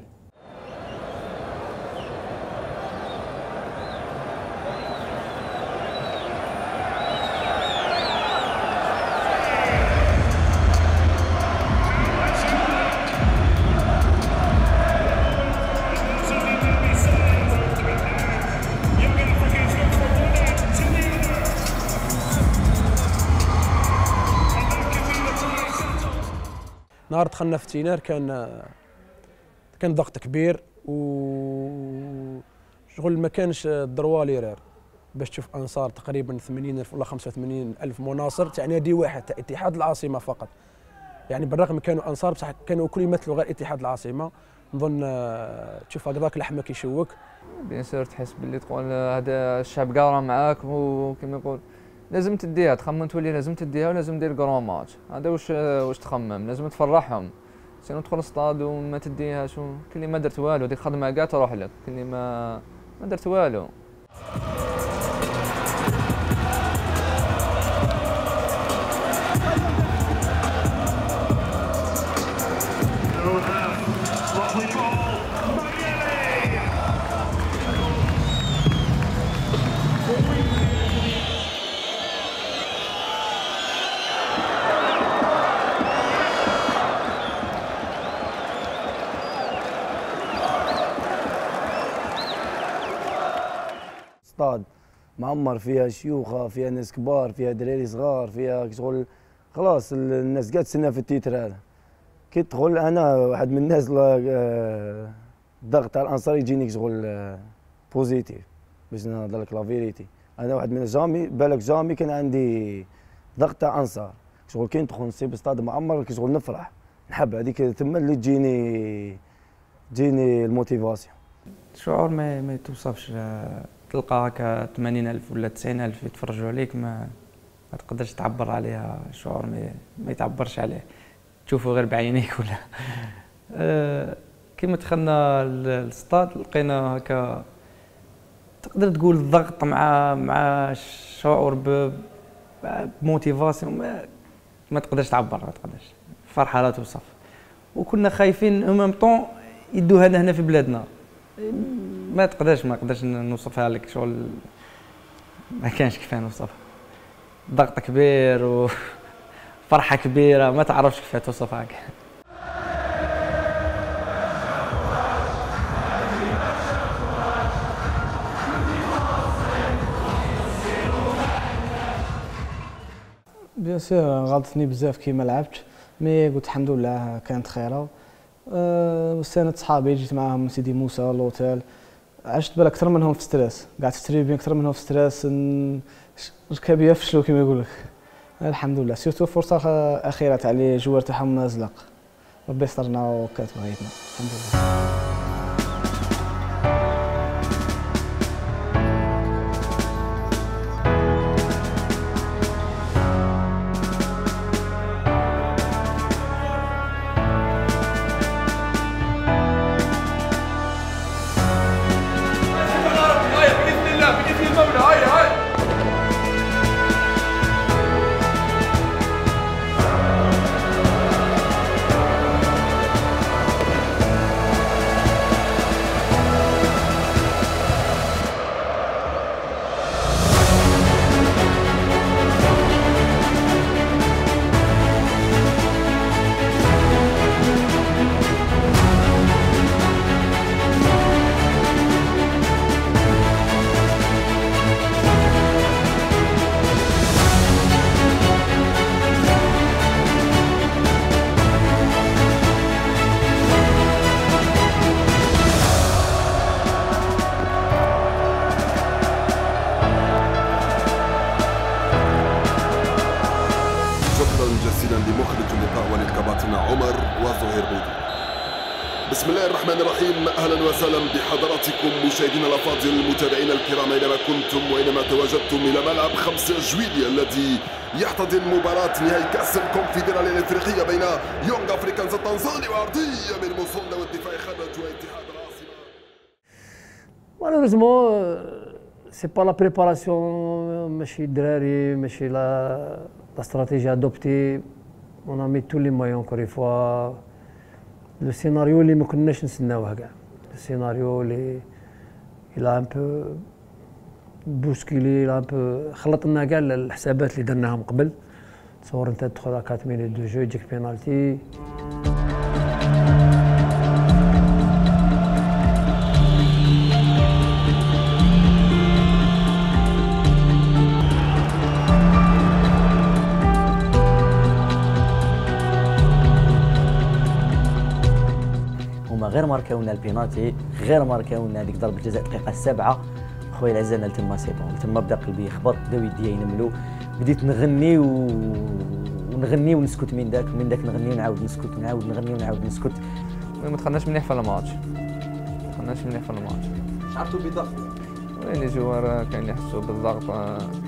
دخلنا في tunnel كان كان ضغط كبير و شغل ما كانش ال droit à l'erreur باش تشوف أنصار تقريبا 80 ألف ولا 85 ألف مناصر تاع نادي واحد تاع اتحاد العاصمة فقط. يعني بالرغم كانوا أنصار بصح كانوا كل يمثلوا غير اتحاد العاصمة. نظن تشوف هكذاك لحمك يشوك. bien sûr تحس باللي تقول هذا الشعب قارا معاك وكما يقول. لازم تديها تخمم تولي لازم تديها ولازم دير grand match. هذا واش واش تخمم؟ لازم تفرحهم. سينو تدخل الصطاد وما تديهاش كل اللي ما درت والو ديك الخدمة كاع تروح لك كل اللي ما ما درت والو. معمر فيها شيوخة فيها ناس كبار فيها دراري صغار فيها شغل. خلاص الناس قاعد تستنى في ال titre هذا. كي تدخل أنا واحد من الناس آه، الضغط تاع الأنصار يجيني شغل آه، positif باش نهضر لك la vérité أنا واحد من jamais بالك jamais كان عندي ضغط تاع انصار شغل كي ندخل نصيب ستاد معمر شغل نفرح. نحب هذيك تما اللي تجيني تجيني ال motivation. شعور ما ما يتوصفش تلقى هكا 80000 ولا 90000 يتفرجوا عليك ما ما تقدرش تعبر عليها شعور ما, ما يتعبرش عليه. تشوفه غير بعينيك ولا؟ أه كيما دخلنا للسطاد لقينا هكا تقدر تقول الضغط مع مع الشعور بموتيفاسيون ما, ما تقدرش تعبر ما تقدرش. فرحة لا توصف. وكنا خايفين أو ميم طون يدوها هنا في بلادنا. ما تقدرش ما نقدرش نوصفها لك شغل ما كانش كيف نوصفها. ضغط كبير وفرحه كبيرة ما تعرفش كيف توصفها bien sûr غاضتني بزاف كي ما لعبتش mais قلت الحمد لله كانت خيرة. وساند صحابي جيت معاهم سيدي موسى l'hôtel. عشت بال أكثر منهم في stress. قعدت في tribune أكثر منهم في stress. ركابيه فشلوا كما يقول لك. الحمد لله. surtout فرصة أخيرة تاع les joueurs تاعهم زلق ربي يسترنا وكانت بغيتنا الحمد لله. 5 جويليا الذي يحتضن مباراة نهائي كأس الكونفدرالية الإفريقية بين يونغ أفريكانز التنزاني وارضية من موسوندا والدفاع خرج واتحاد العاصمة Malheureusement, c'est pas la préparation, ماشي الدراري ماشي stratégie adoptée. On a mis tous les moyens encore une fois. le scénario اللي ما كناش نسناوه كاع السيناريو اللي il a un peu bousculé il a un peu خلطنا كاع الحسابات اللي درناهم قبل. تصور انت تدخل 4 minutes de jeu يجيك بينالتي. هما غير ماركاونا البينالتي غير ماركاونا هذيك ضربة الجزاء الدقيقه السابعة. خويا العزيز أنا تما c'est bon تما بدا قلبي يخبط بداو يديا ينملوا بديت نغني و... ونغني ونسكت من ذاك من ذاك نغني ونعاود نسكت ونعاود نغني ونعاود نسكت. ما دخلناش مليح في الماتش. ما دخلناش مليح في الماتش. شعرتوا بضغط وين les joueurs؟ كاين اللي يحسوا بالضغط.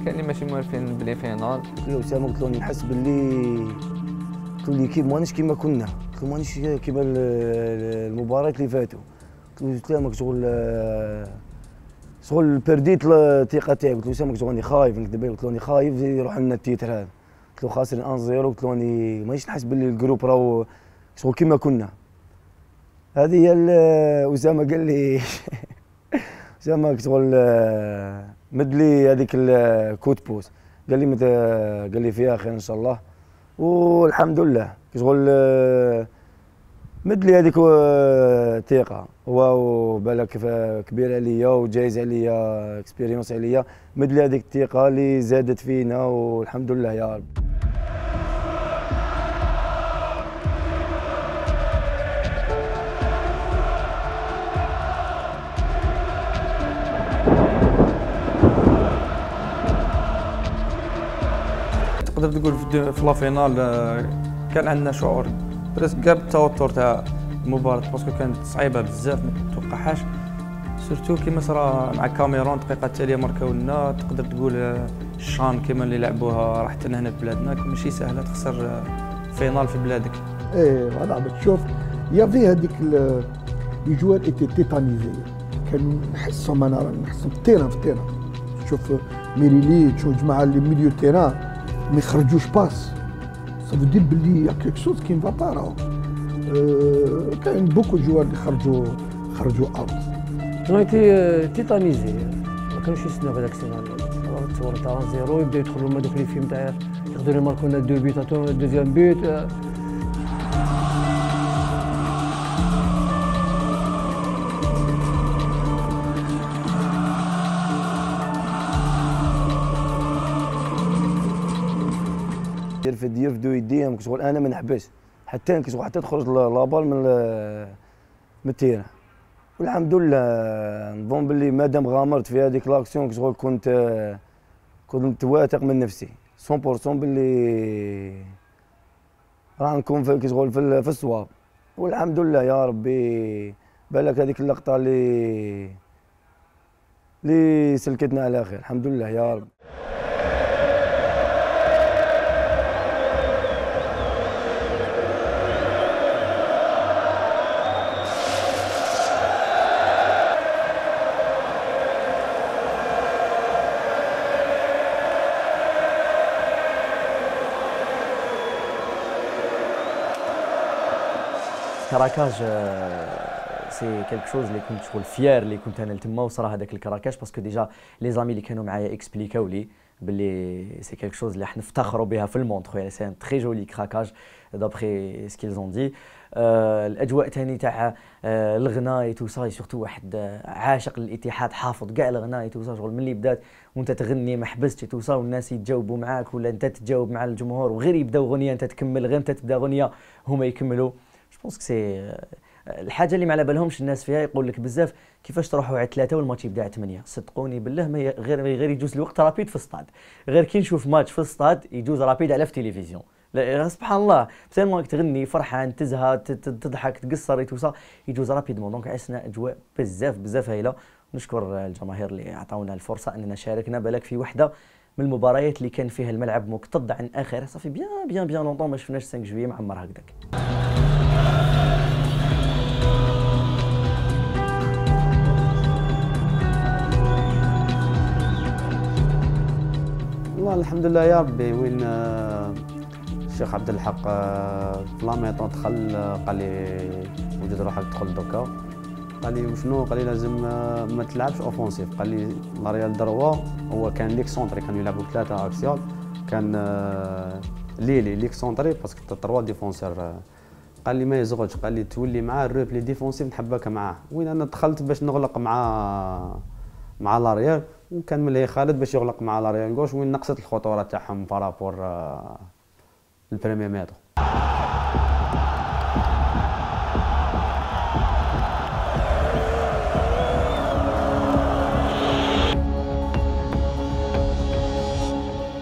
كاين اللي ماشي موالفين ب les finales. قلت له اسامه قلت له نحس باللي قلت له كيف مانيش كيما كنا. قلت له مانيش كيما ال- ال- المباراة اللي فاتوا. قلت له شغل شغل برديت الثقه تاعي قلت له شغل راني خايف. نكذب قلت له راني خايف يروح لنا ال titre هذا. قلت له خاسر 1 0 قلت له راني مانيش نحس باللي ال groupe راهو شغل كيما كنا. هذه هي أسامة قال لي أسامة شغل مد لي هذيك ال coup de pouce. قال لي قال لي فيها خير إن شاء الله. والحمد لله. شغل مد لي هذيك آه، ثقة. هو بالك ف- كبير عليا وجايز عليا اكسبيريونس عليا مد لي هذيك الثقة اللي زادت فينا والحمد لله يا رب. تقدر تقول في الدو- في la finale آه، كان عندنا شعور presque كاع بالتوتر تاع المباراة parce que كانت صعيبة بزاف ما تتوقعهاش surtout كيما صرا مع كاميرون الدقيقة التالية ماركاو لنا تقدر تقول آه، ال CHAN كيما اللي لعبوها راح هنا في بلادنا. ماشي سهلة تخسر آه، فينال في بلادك. إيه voilà بتشوف y avait هذيك ال- les joueurs étaient tétanisés كانوا نحسهم أنا نحسهم في ال terrain في ال terrain تشوف ميريليتش وجماعة اللي ميليو تيران ما يخرجوش باس سافو دير بلي كيك شوز كي نفا با راهو كاين بوكو جوار اللي خرجوا خرجوا اوت اون ايتي تيتانيزي ما كانوش يستناو هذاك السيناريو تصور تاع 1 0 يبداو يدخلوا هما دوك لي فيلم تاع يقدروا يماركوا لنا دو بيت دوزيام بيت يرفد يرفدوا يديهم شغل أنا ما نحبس. حتى شغل حتى تخرج la- la balle من من ال terrain. والحمد لله نظن باللي مادام غامرت في هذيك l'action شغل كنت كنت واثق من نفسي. 100% باللي راح نكون في شغل في, في الصواب. والحمد لله يا ربي بالك هذيك اللقطة اللي اللي سلكتنا على خير. الحمد لله يا رب. craquage c'est quelque chose اللي كنت شغل fier اللي كنت أنا لتما وصرا هذاك الـ craquage parce que déjà les amis اللي كانوا معايا expliquaw لي باللي c'est quelque chose اللي راح نفتخروا بها في الـ monde خويا c'est un très joli craquage d'après ce qu'ils ont dit. الأجواء تاني تاع آه، الغناء tout ça surtout واحد آه، عاشق للاتحاد حافظ كاع الغناء tout ça شغل ملي بدات وانت تغني ما حبستش tout ça والناس يتجاوبوا معاك ولا انت تجاوب مع الجمهور وغير يبداو غنيه انت تكمل غير انت تبدا غنيه هما يكملوا. parce que c'est الحاجة اللي ما على بالهمش الناس فيها يقول لك بزاف كيفاش تروحوا على ثلاثة والماتش يبدأ على ثمانية؟ صدقوني بالله ما غير غير يجوز الوقت rapide في الستاد. غير كي نشوف ماتش في الستاد يجوز rapide على في التلفزيون. لا سبحان الله. tellement تغني فرحان تزهى تضحك تقصر يتوصى يجوز rapidement donc عشنا أجواء بزاف بزاف هايلة. نشكر الجماهير اللي عطاونا الفرصة أننا شاركنا. بالك في وحدة من المباريات اللي كان فيها الملعب مكتظ عن اخره صافي bien bien bien longtemps ما شفناش 5 جويي معمر هكذاك. والله الحمد لله يا ربي. وين آه، الشيخ عبد الحق آه، في la mi-temps دخل آه، قال لي وجد روحك تدخل دوكا. قال لي وشنو؟ قال لي لازم آه، ما تلعبش offensif قال لي l'arrière droit هو كان l'excentré كانوا يلعبوا ثلاثة axial كان آه، les excentrés parce que trois défenseurs آه، قال لي ما يزغدش قال لي تولي معاه الـ repli défensif نحبك معاه. وين أنا دخلت باش نغلق مع مع l'arrière وكان ملي خالد باش يغلق مع l'arrière gauche وين نقصت الخطورة تاعهم par rapport آه، الـ première mi-temps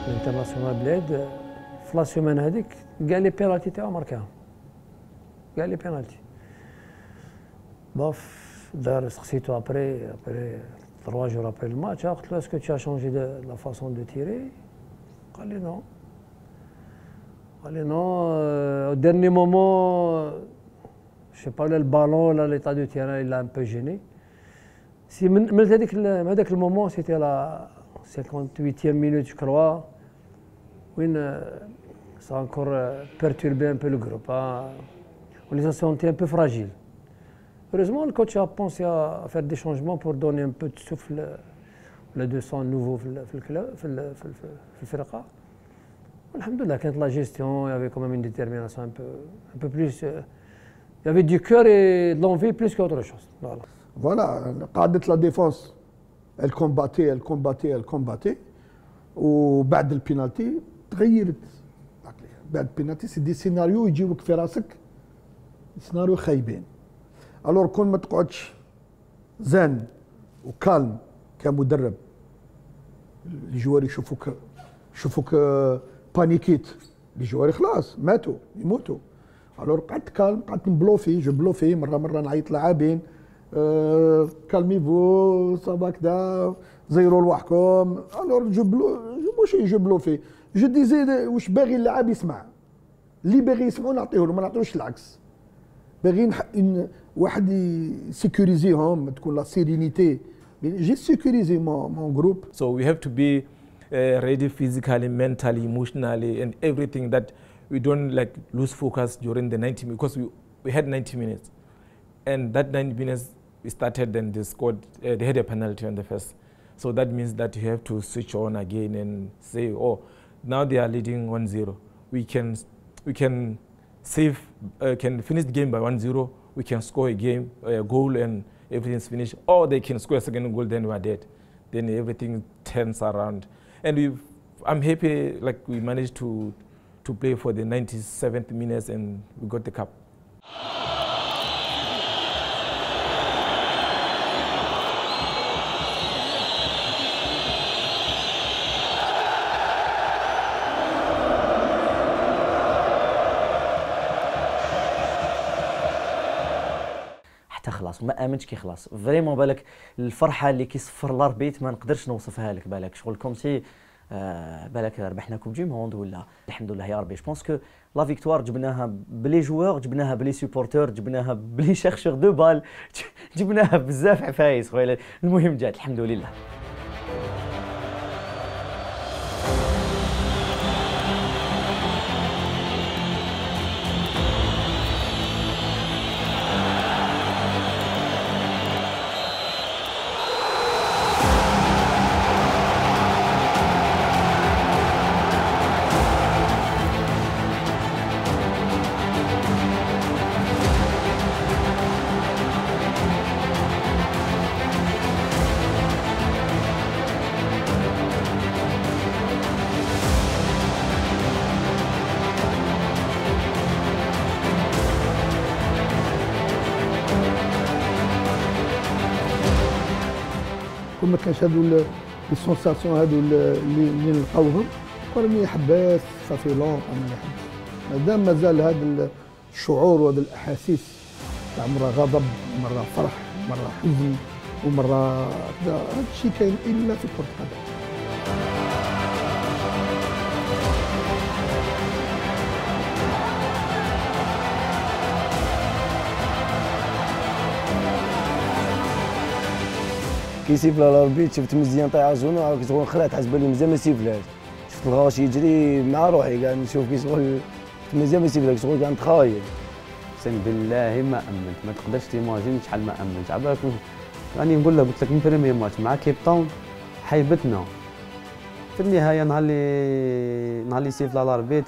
الانترناسيونال بلاد في la semaine هذيك كاع les penalties تاعو ماركاهم كاع les penalties باف دار سقسيتو après après trois jours après الـ match قلت له est-ce que tu as changé de la façon de tirer قال لي non قال لي non au dernier moment je sais pas ولا البالون ولا l'état de terrain il a un peu gêné c'est من من هذيك ال- من هذاك الـ moment c'était la 58e minute je crois وين ça a encore euh, perturbé un peu le groupe hein. on les a sentis un peu fragiles heureusement le coach a pensé à faire des changements pour donner un peu de souffle ولا du sang nouveau في ال- في الـ club في ال- في ال- في الفرقه والحمد لله كانت la gestion y avait quand même une détermination un peu un peu plus y avait du cœur et de l'envie plus qu'autre chose voilà voilà قاعدة la défense الـ combattait الـ combattait الـ combattait وبعد البينالتي تغيرت العقلية. بعد الـ penalty c'est des scénarios يجيوك في راسك scénarios خايبين alors كون ما تقعدش. zen و calme كمدرب. الـ joueurs يشوفوك يشوفوك آه، paniquit. الـ joueurs خلاص ماتوا يموتوا. alors قعدت calme قعدت n bluffé je bluffais مرة مرة نعيط لاعبين. آه، calmez-vous ça va كدا زيروا لوحدكم alors je bluf مش je bluffais je disais واش باغي اللاعب يسمع. اللي باغي يسمعوا نعطيه له ما نعطيوش العكس. باغي واحد يسيكوريزيهم تكون لا سيرينيتي جي سيكوريزي مون مون جروب So we have to be uh, ready physically, mentally, emotionally, and everything that we don't like lose focus during the 90 minutes because we, we had 90 minutes. And that 90 minutes we started and they scored, uh, they had a penalty on the first. So that means that you have to switch on again and say, oh, now they are leading 1-0. We can, we can save, uh, can finish the game by 1-0. we can score a game, a goal and everything's finished. Or they can score a second goal, then we are dead. Then everything turns around. And we, I'm happy like we managed to, to play for the 97th minutes and we got the cup. خلاص وما امنتش كي خلاص. vraiment بالك الفرحة اللي كيصفر l'arbitre ما نقدرش نوصفها لك. بالك شغل comme si آه بالك ربحنا coupe du monde ولا الحمد لله يا ربي. je pense que la victoire جبناها b les joueurs جبناها b les supporteurs جبناها b les chercheurs de balles جبناها بزاف عفايس خويا. المهم جات الحمد لله. كون ما كانش هادو لي اللي اللي نلقاوهم كون راني حباس صافي لون أنا حبس مادام مازال هذا الشعور وهذه الأحاسيس تاع مرة غضب مرة فرح مرة حزن ومرة هذا الشيء كاين إلا في كرة القدم. كيسيفلا الاربيت شفت مزيان طايح جونو كي شغل خلات حسب لي مزيان ما يسيفلاش شفت الغاش يجري مع روحي قاعد نشوف كي شغل مزيان ما يسيفلاش شغل قاعد نتخايل اقسم بالله ما أمنت ما تقدرش تيماجين شحال ما أمنت. عبالك راني نقول لك قلت لك من بريمير ماتش مع كيب تاون حيبتنا. في النهاية نهار اللي نهار اللي سيفلا الاربيت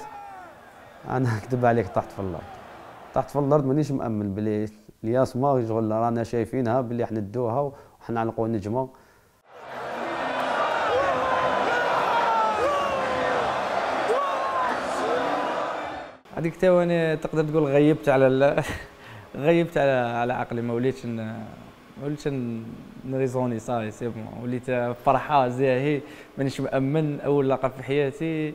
أنا نكذب عليك طحت في الأرض. طحت في الأرض مانيش مأمن بلي الياسما شغل رانا شايفينها بلي حنا ندوها وحنا نعلقوا النجمه هذيك تا وأنا تقدر تقول غيبت على. غيبت على على عقلي ما وليتش. ما وليتش نريزوني ça y est c'est bon وليت فرحة زاهي مانيش مأمن أول لقب في حياتي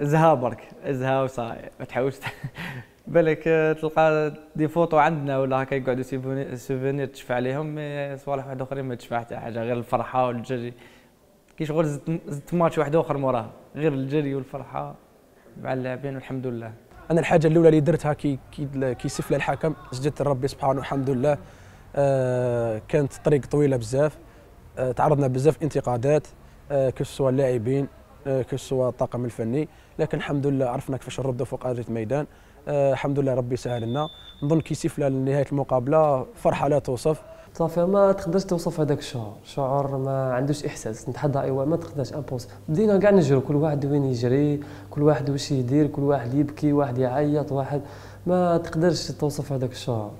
زها برك زها وصاي ما تحاولش بالك تلقى des photos عندنا ولا هكا يقعدوا souveni- souvenirs تشفع عليهم صوالح واحد آخرين ما تشفع حتى حاجة غير الفرحة والجري. كي شغل زدت ماتش واحد آخر موراه غير الجري والفرحة مع اللاعبين والحمد لله. أنا الحاجة الأولى اللي درتها كي كي سفل الحكم سجدت لربي سبحانه الحمد لله. آه كانت طريق طويلة بزاف. آه تعرضنا بزاف انتقادات آه كسوا اللاعبين آه كسوا الطاقم الفني. لكن الحمد لله عرفنا كيفاش نردوا فوق ارضيه الميدان آه الحمد لله ربي سهل لنا نظن كي سفله لنهاية المقابلة فرحة لا توصف. صافي ما تقدرش توصف هذاك الشعور شعور ما عندوش إحساس نتحدى أيوا ما تقدرش امبوس بدينا كاع نجرو كل واحد وين يجري كل واحد واش يدير كل واحد يبكي واحد يعيط واحد. ما تقدرش توصف هذاك الشعور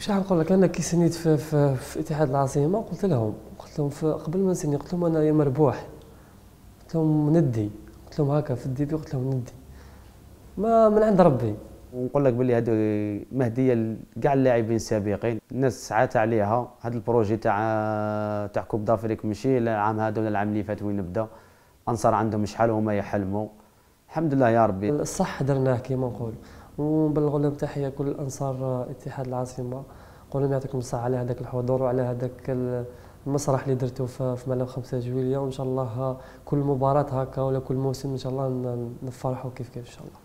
واش نقول لك أنا كي سنيت في, في, في اتحاد العاصمة قلت لهم. قلت لهم قبل ما نسني قلت لهم أنا يا مربوح. قلت لهم ندي. قلت لهم هكا في ال début قلت لهم ندي. ما من عند ربي. ونقول لك باللي هذه مهدية كاع اللاعبين السابقين. الناس سعات عليها. هذا ال projet تاع تاع coupe d'Afrique ماشي العام هذا ولا العام اللي فات وين نبدأ. أنصار عندهم شحال هما يحلموا. الحمد لله يا ربي. الصح درناه كيما نقول ونبلغوا لهم تحيه كل انصار اتحاد العاصمة نقول لهم يعطيكم الصحة على هذاك الحضور وعلى هذاك المسرح اللي درتوه في ملعب 5 جويلية وإن شاء الله كل مباراة هكا ولا كل موسم إن شاء الله نفرحوا كيف كيف إن شاء الله.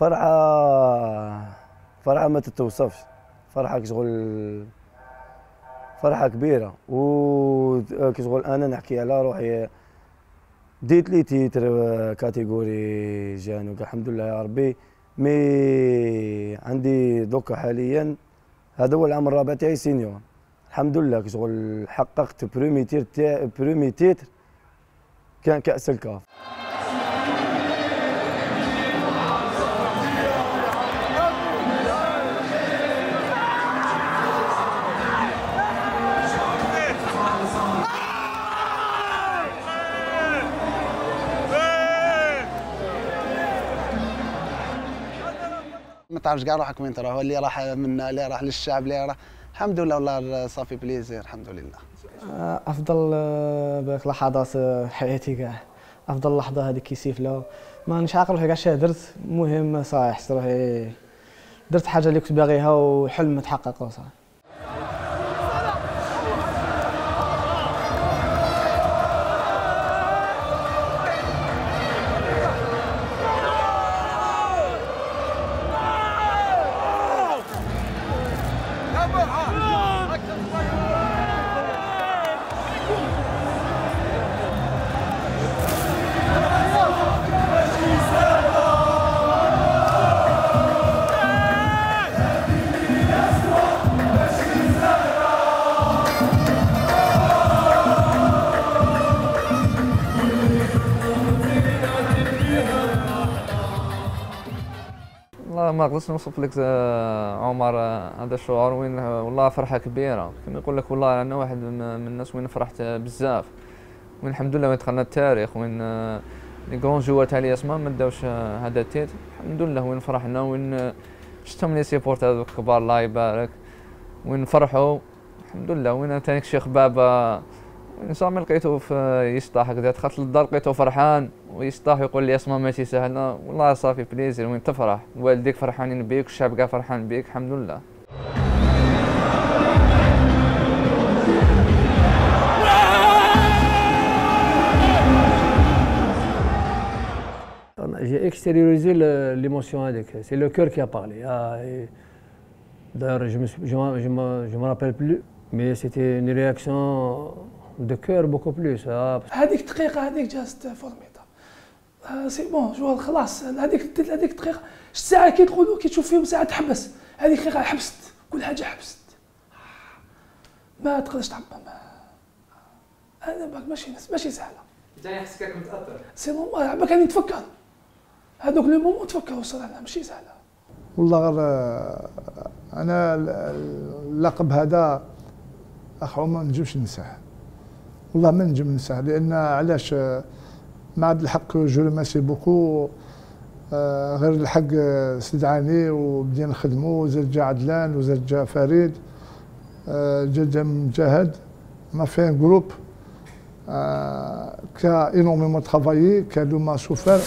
فرحة فرحة ما تتوصفش. فرحة شغل فرحة كبيرة. و كشغل أنا نحكي على روحي ديت les titres catégories jeunes الحمد لله يا ربي mais عندي دوكا حاليا هذا هو العام الرابع تاعي senior. الحمد لله كشغل حققت premier titre تاع premier titre كان كأس الكاف. ما تعرفش كاع روحك وين تروح اللي راح منا اللي راح للشعب اللي راح. الحمد لله والله صافي بليزير الحمد لله. آه، أفضل آه، باك لحظات آه، حياتي كاع أفضل لحظة هذيك كي سيفلا مانيش عاقل روحي كاع شنو درت المهم صحيح حسيت روحي درت حاجة اللي كنت باغيها وحلم تحقق صح. نقدرش نوصف لك عمر هذا الشعور وين والله فرحة كبيرة. كما يقول لك والله أنا واحد من الناس وين فرحت بزاف. وين الحمد لله وين دخلنا التاريخ وين les grands joueurs تاع ال USMA ما داوش هذا ال titre. الحمد لله وين فرحنا وين شفتهم les supporters هذوك كبار الله يبارك وين فرحوا الحمد لله. وين تانيك شيخ بابا ان شاء الله لقيته في يشطح هكذا دخلت للدار لقيته فرحان ويشطح يقول لي اسماء ماشي سهله والله صافي بليزير وين تفرح والديك فرحانين بيك والشعب كاع فرحان بيك الحمد لله J'ai extériorisé l'émotion avec. C'est le cœur qui a parlé. Ah, D'ailleurs, je ne me, je, je je me rappelle plus, mais c'était une réaction cœur beaucoup plus. Ah. هذيك الدقيقة هذيك جاست فورميتا آه سي بون جو خلاص. هذيك هذيك الدقيقة الساعة كي تقولوا كي تشوف فيهم ساعة تحبس. هذيك الدقيقة حبست. كل حاجة حبست. ما تقدرش تعبر هذا باك ماشي ماشي سهلة. جاي حسك متأثر. سي نورمال باك كان يتفكر. هذوك لو مومون تفكروا صراحة ماشي سهلة. والله غير آه، أنا اللقب هذا أخ عمر ما نجمش ننساه. والله ما نجم ننساه لأن علاش؟ آه، مع عبد الحق جو ماسي بوكو آه، غير الحق استدعاني وبدينا نخدموا وزاد جا عدلان وزاد جا فريد جا جا مجاهد ما في ان جروب كا انورميمون ترافايي كا ما سوفر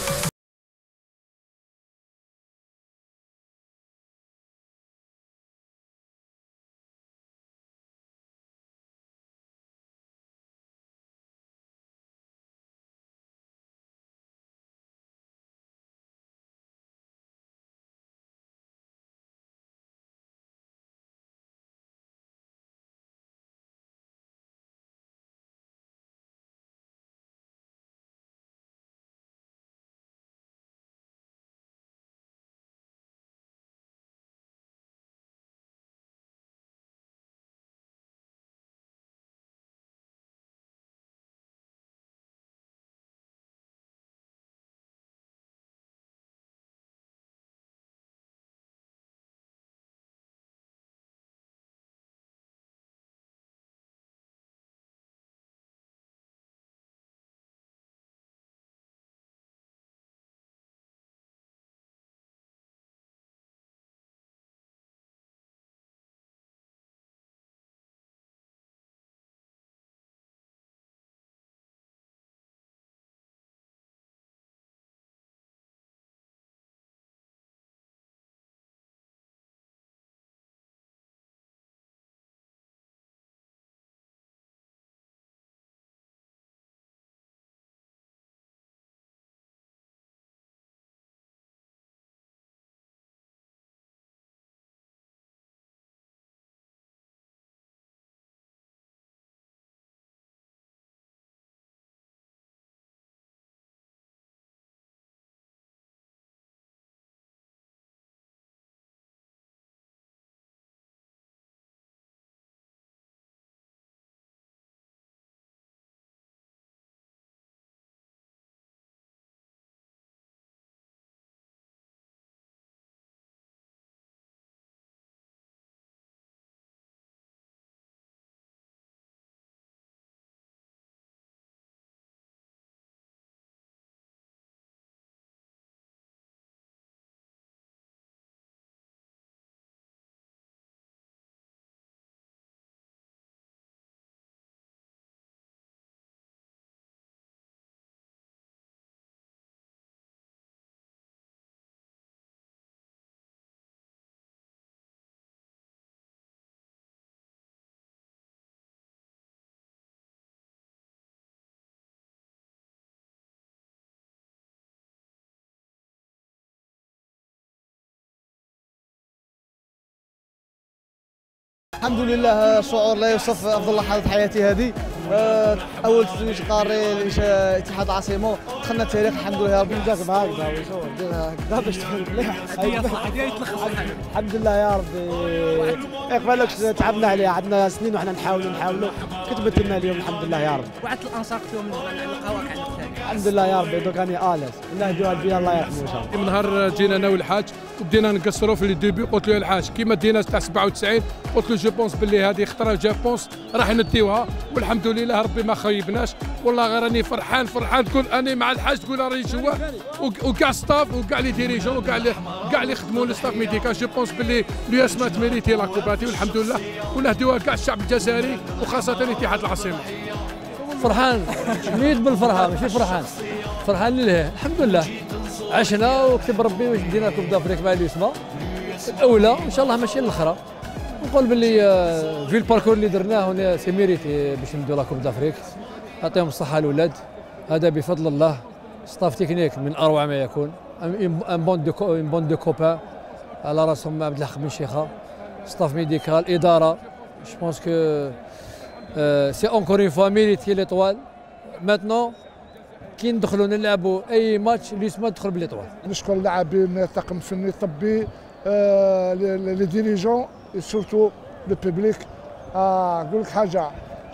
الحمد لله شعور لا يوصف أفضل لحظات حياتي هذه. آه، أول تزويج قاري اتحاد العاصمه دخلنا التاريخ الحمد لله ربي. يجزاك هكذا هكذا باش الحمد لله يا ربي. اقبالك تعبنا عليها. عندنا سنين وحنا نحاولوا نحاولوا. كتبت لنا اليوم الحمد لله يا رب. وعدت نلقاوك على الثاني الحمد لله يا ربي دوك راني اليس نهدوها البيان الله يرحمه. ان شاء الله من نهار جينا أنا والحاج وبدينا نقصروا في les débuts قلت له الحاج كيما دينا تاع 97 قلت له je pense باللي هذه خطرة je pense راح نديوها والحمد لله ربي ما خيبناش. والله غير راني فرحان فرحان تقول أني مع الحاج تقول راني جوا وكاع staff وكاع les dirigeants وكاع اللي كاع اللي خدموا ال staff médical je pense باللي l'USMA تميريتي la coupe هاذي والحمد لله. ونهدوها كاع الشعب الجزائري وخاصة اتحاد العاصمة. فرحان. ميت بالفرحة ماشي فرحان. فرحان لله. الحمد لله. عشنا وكتب ربي واش دينا coupe d'Afrique مع ال USMA الأولى إن شاء الله ماشي الاخرى نقول باللي آه، في ال parcours اللي درناه هنا c'est mérité باش نديرو la coupe d'Afrique يعطيهم الصحة الاولاد هذا بفضل الله. staff technique من أروع ما يكون. une bande de une bande de copains على رأسهم عبد الحق بن شيخة. staff médical إدارة. je pense que c'est encore une fois mérité l'étoile maintenant كي ندخلوا نلعبوا اي match l'USMA تدخل بال étoile نشكر اللاعبين الطاقم الفني الطبي آه، les dirigeants surtout le public نقول لك حاجة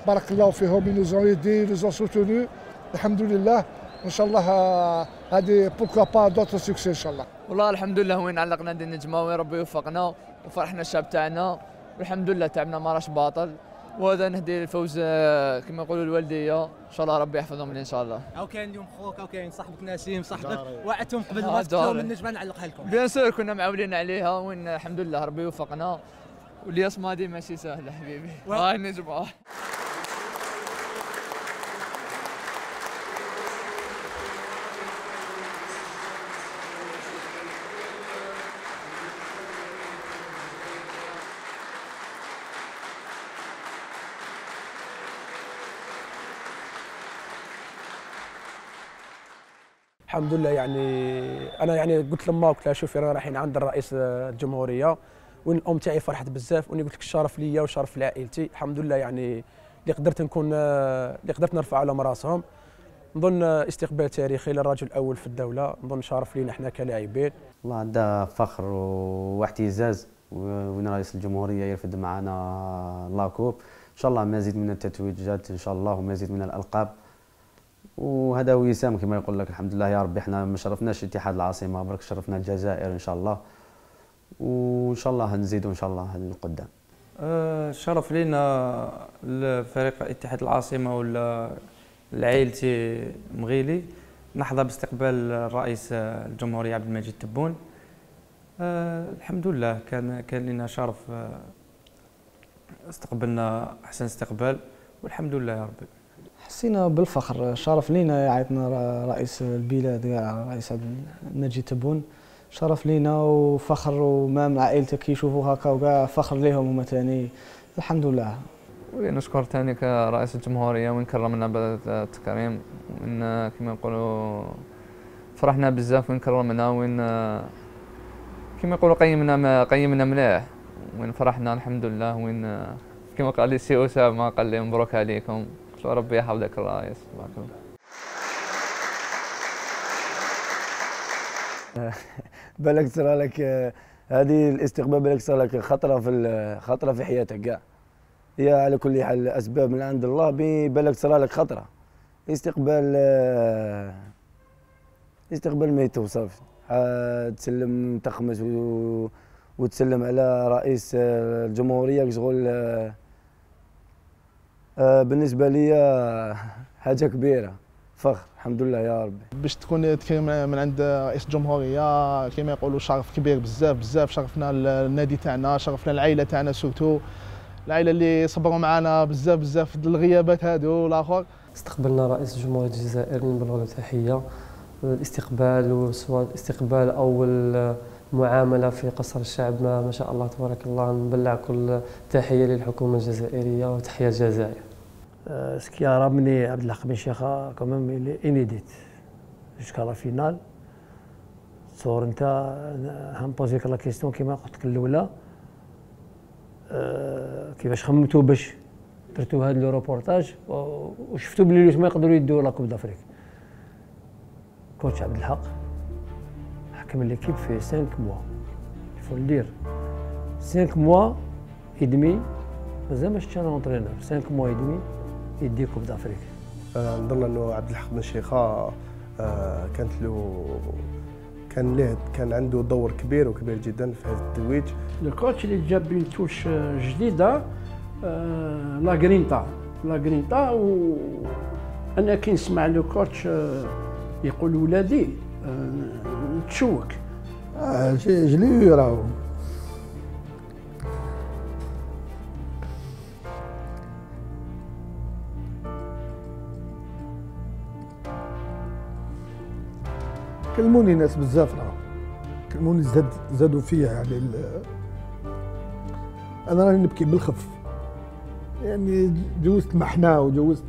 بارك الله فيهم ils nous ont soutenus. الحمد لله إن شاء الله آه، هذه pourquoi pas d'autres succès إن شاء الله. والله الحمد لله وين علقنا دي النجمه وين ربي وفقنا وفرحنا الشعب تاعنا. والحمد لله تعبنا ما راش باطل. وهذا نهدي الفوز آه، كما يقولوا الوالدية. إن شاء الله ربي يحفظهم لي إن شاء الله. أو كاين اليوم خوك أو كاين صاحبك نسيم صاحبك وعدتهم قبل آه، قلت لهم داري. النجمه نعلقها لكم. bien sûr كنا معولين عليها وين الحمد لله ربي وفقنا. و l'USMA هادي ماشي سهله حبيبي. هاي النجمه الحمد لله يعني أنا يعني قلت لما قلت لها شوفي رانا رايحين عند الرئيس الجمهورية وين الام تاعي فرحت بزاف وأني قلت لك الشرف ليا وشرف لعائلتي. الحمد لله يعني اللي قدرت نكون اللي قدرت نرفع لهم راسهم. نظن استقبال تاريخي للرجل الأول في الدولة نظن شرف لينا إحنا كلاعبين. والله هذا فخر واعتزاز وين رئيس الجمهورية يرفد معنا لاكوب. إن شاء الله مزيد من التتويجات إن شاء الله ومزيد من الألقاب. وهذا وسام كما يقول لك الحمد لله يا ربي إحنا ما شرفناش اتحاد العاصمة برك شرفنا الجزائر إن شاء الله. وإن شاء الله نزيدوا إن شاء الله للقدام آه، شرف لينا الفريق اتحاد العاصمة ولا لعائلتي مغيلي. نحظى باستقبال الرئيس الجمهورية عبد المجيد تبون. آه، الحمد لله كان كان لنا شرف آه، استقبلنا أحسن استقبال والحمد لله يا ربي. حسينا بالفخر. شرف لينا يعيطنا رئيس البلاد رئيس المجيد تبون. شرف لينا وفخر وما مع عائلتك يشوفوا هكا وكاع فخر ليهم هما تاني. الحمد لله. ونشكر ثاني كرئيس الجمهورية وين كرمنا بالتكريم وين كما يقولوا فرحنا بزاف وين كرمنا وين كما يقولوا قيمنا ما قيمنا مليح. وين فرحنا الحمد لله. وين كما قال لي سي أسامة قال لي مبروك عليكم. ربي يحفظك الله بالك ترى لك هذه الاستقبال بالك ترى لك خطرة في خطرة في حياتك. كاع هي على كل حال أسباب من عند الله بالك ترى لك خطرة. استقبال استقبال ما يتوصفش تسلم تخمس وتسلم على رئيس الجمهورية شغل بالنسبة لي آه، حاجة كبيرة فخر الحمد لله يا ربي. باش تكون تكريم من عند رئيس الجمهورية كما يقولوا شرف كبير بزاف بزاف شرفنا النادي تاعنا شرفنا العائلة تاعنا سورتو. العائلة اللي صبروا معنا بزاف بزاف في الغيابات هادو والآخر. استقبلنا رئيس جمهورية الجزائر نبلغ له تحية الاستقبال وسواء الاستقبال أو المعاملة في قصر الشعب ما, ما شاء الله تبارك الله نبلع كل تحية للحكومة الجزائرية وتحية الجزائر. Ce qui ramené Abdelhak Ben Cheikha, quand même, il est inédit jusqu'à. تصور أنت هنبوزيك لا كيستيون كيما قلت لك الأولى. آه، كيفاش خممتوا باش درتوا هذا لو روبورتاج وشفتوا بلي ما يقدروا يدوا لا كوب دافريك. coach عبد الحق حكم l'équipe في 5 موا le dire. 5 mois et demi مازال ما شفتش أنا entraîneur 5 mois et يدي coupe d'Afrique آه، نظن إنه عبد الحق بن شيخة آه، كانت له كان له كان عنده دور كبير وكبير جدا في هذا التتويج ال coach اللي جاب لي touche جديدة آه، la grinta. لا جرينتا و أنا كي نسمع لو كوتش يقول ولادي نتشوك. جلي راهو. كلموني ناس بزاف راهو كلموني زاد زادوا فيا يعني أنا راني نبكي بالخف. يعني جوزت محناه وجوزت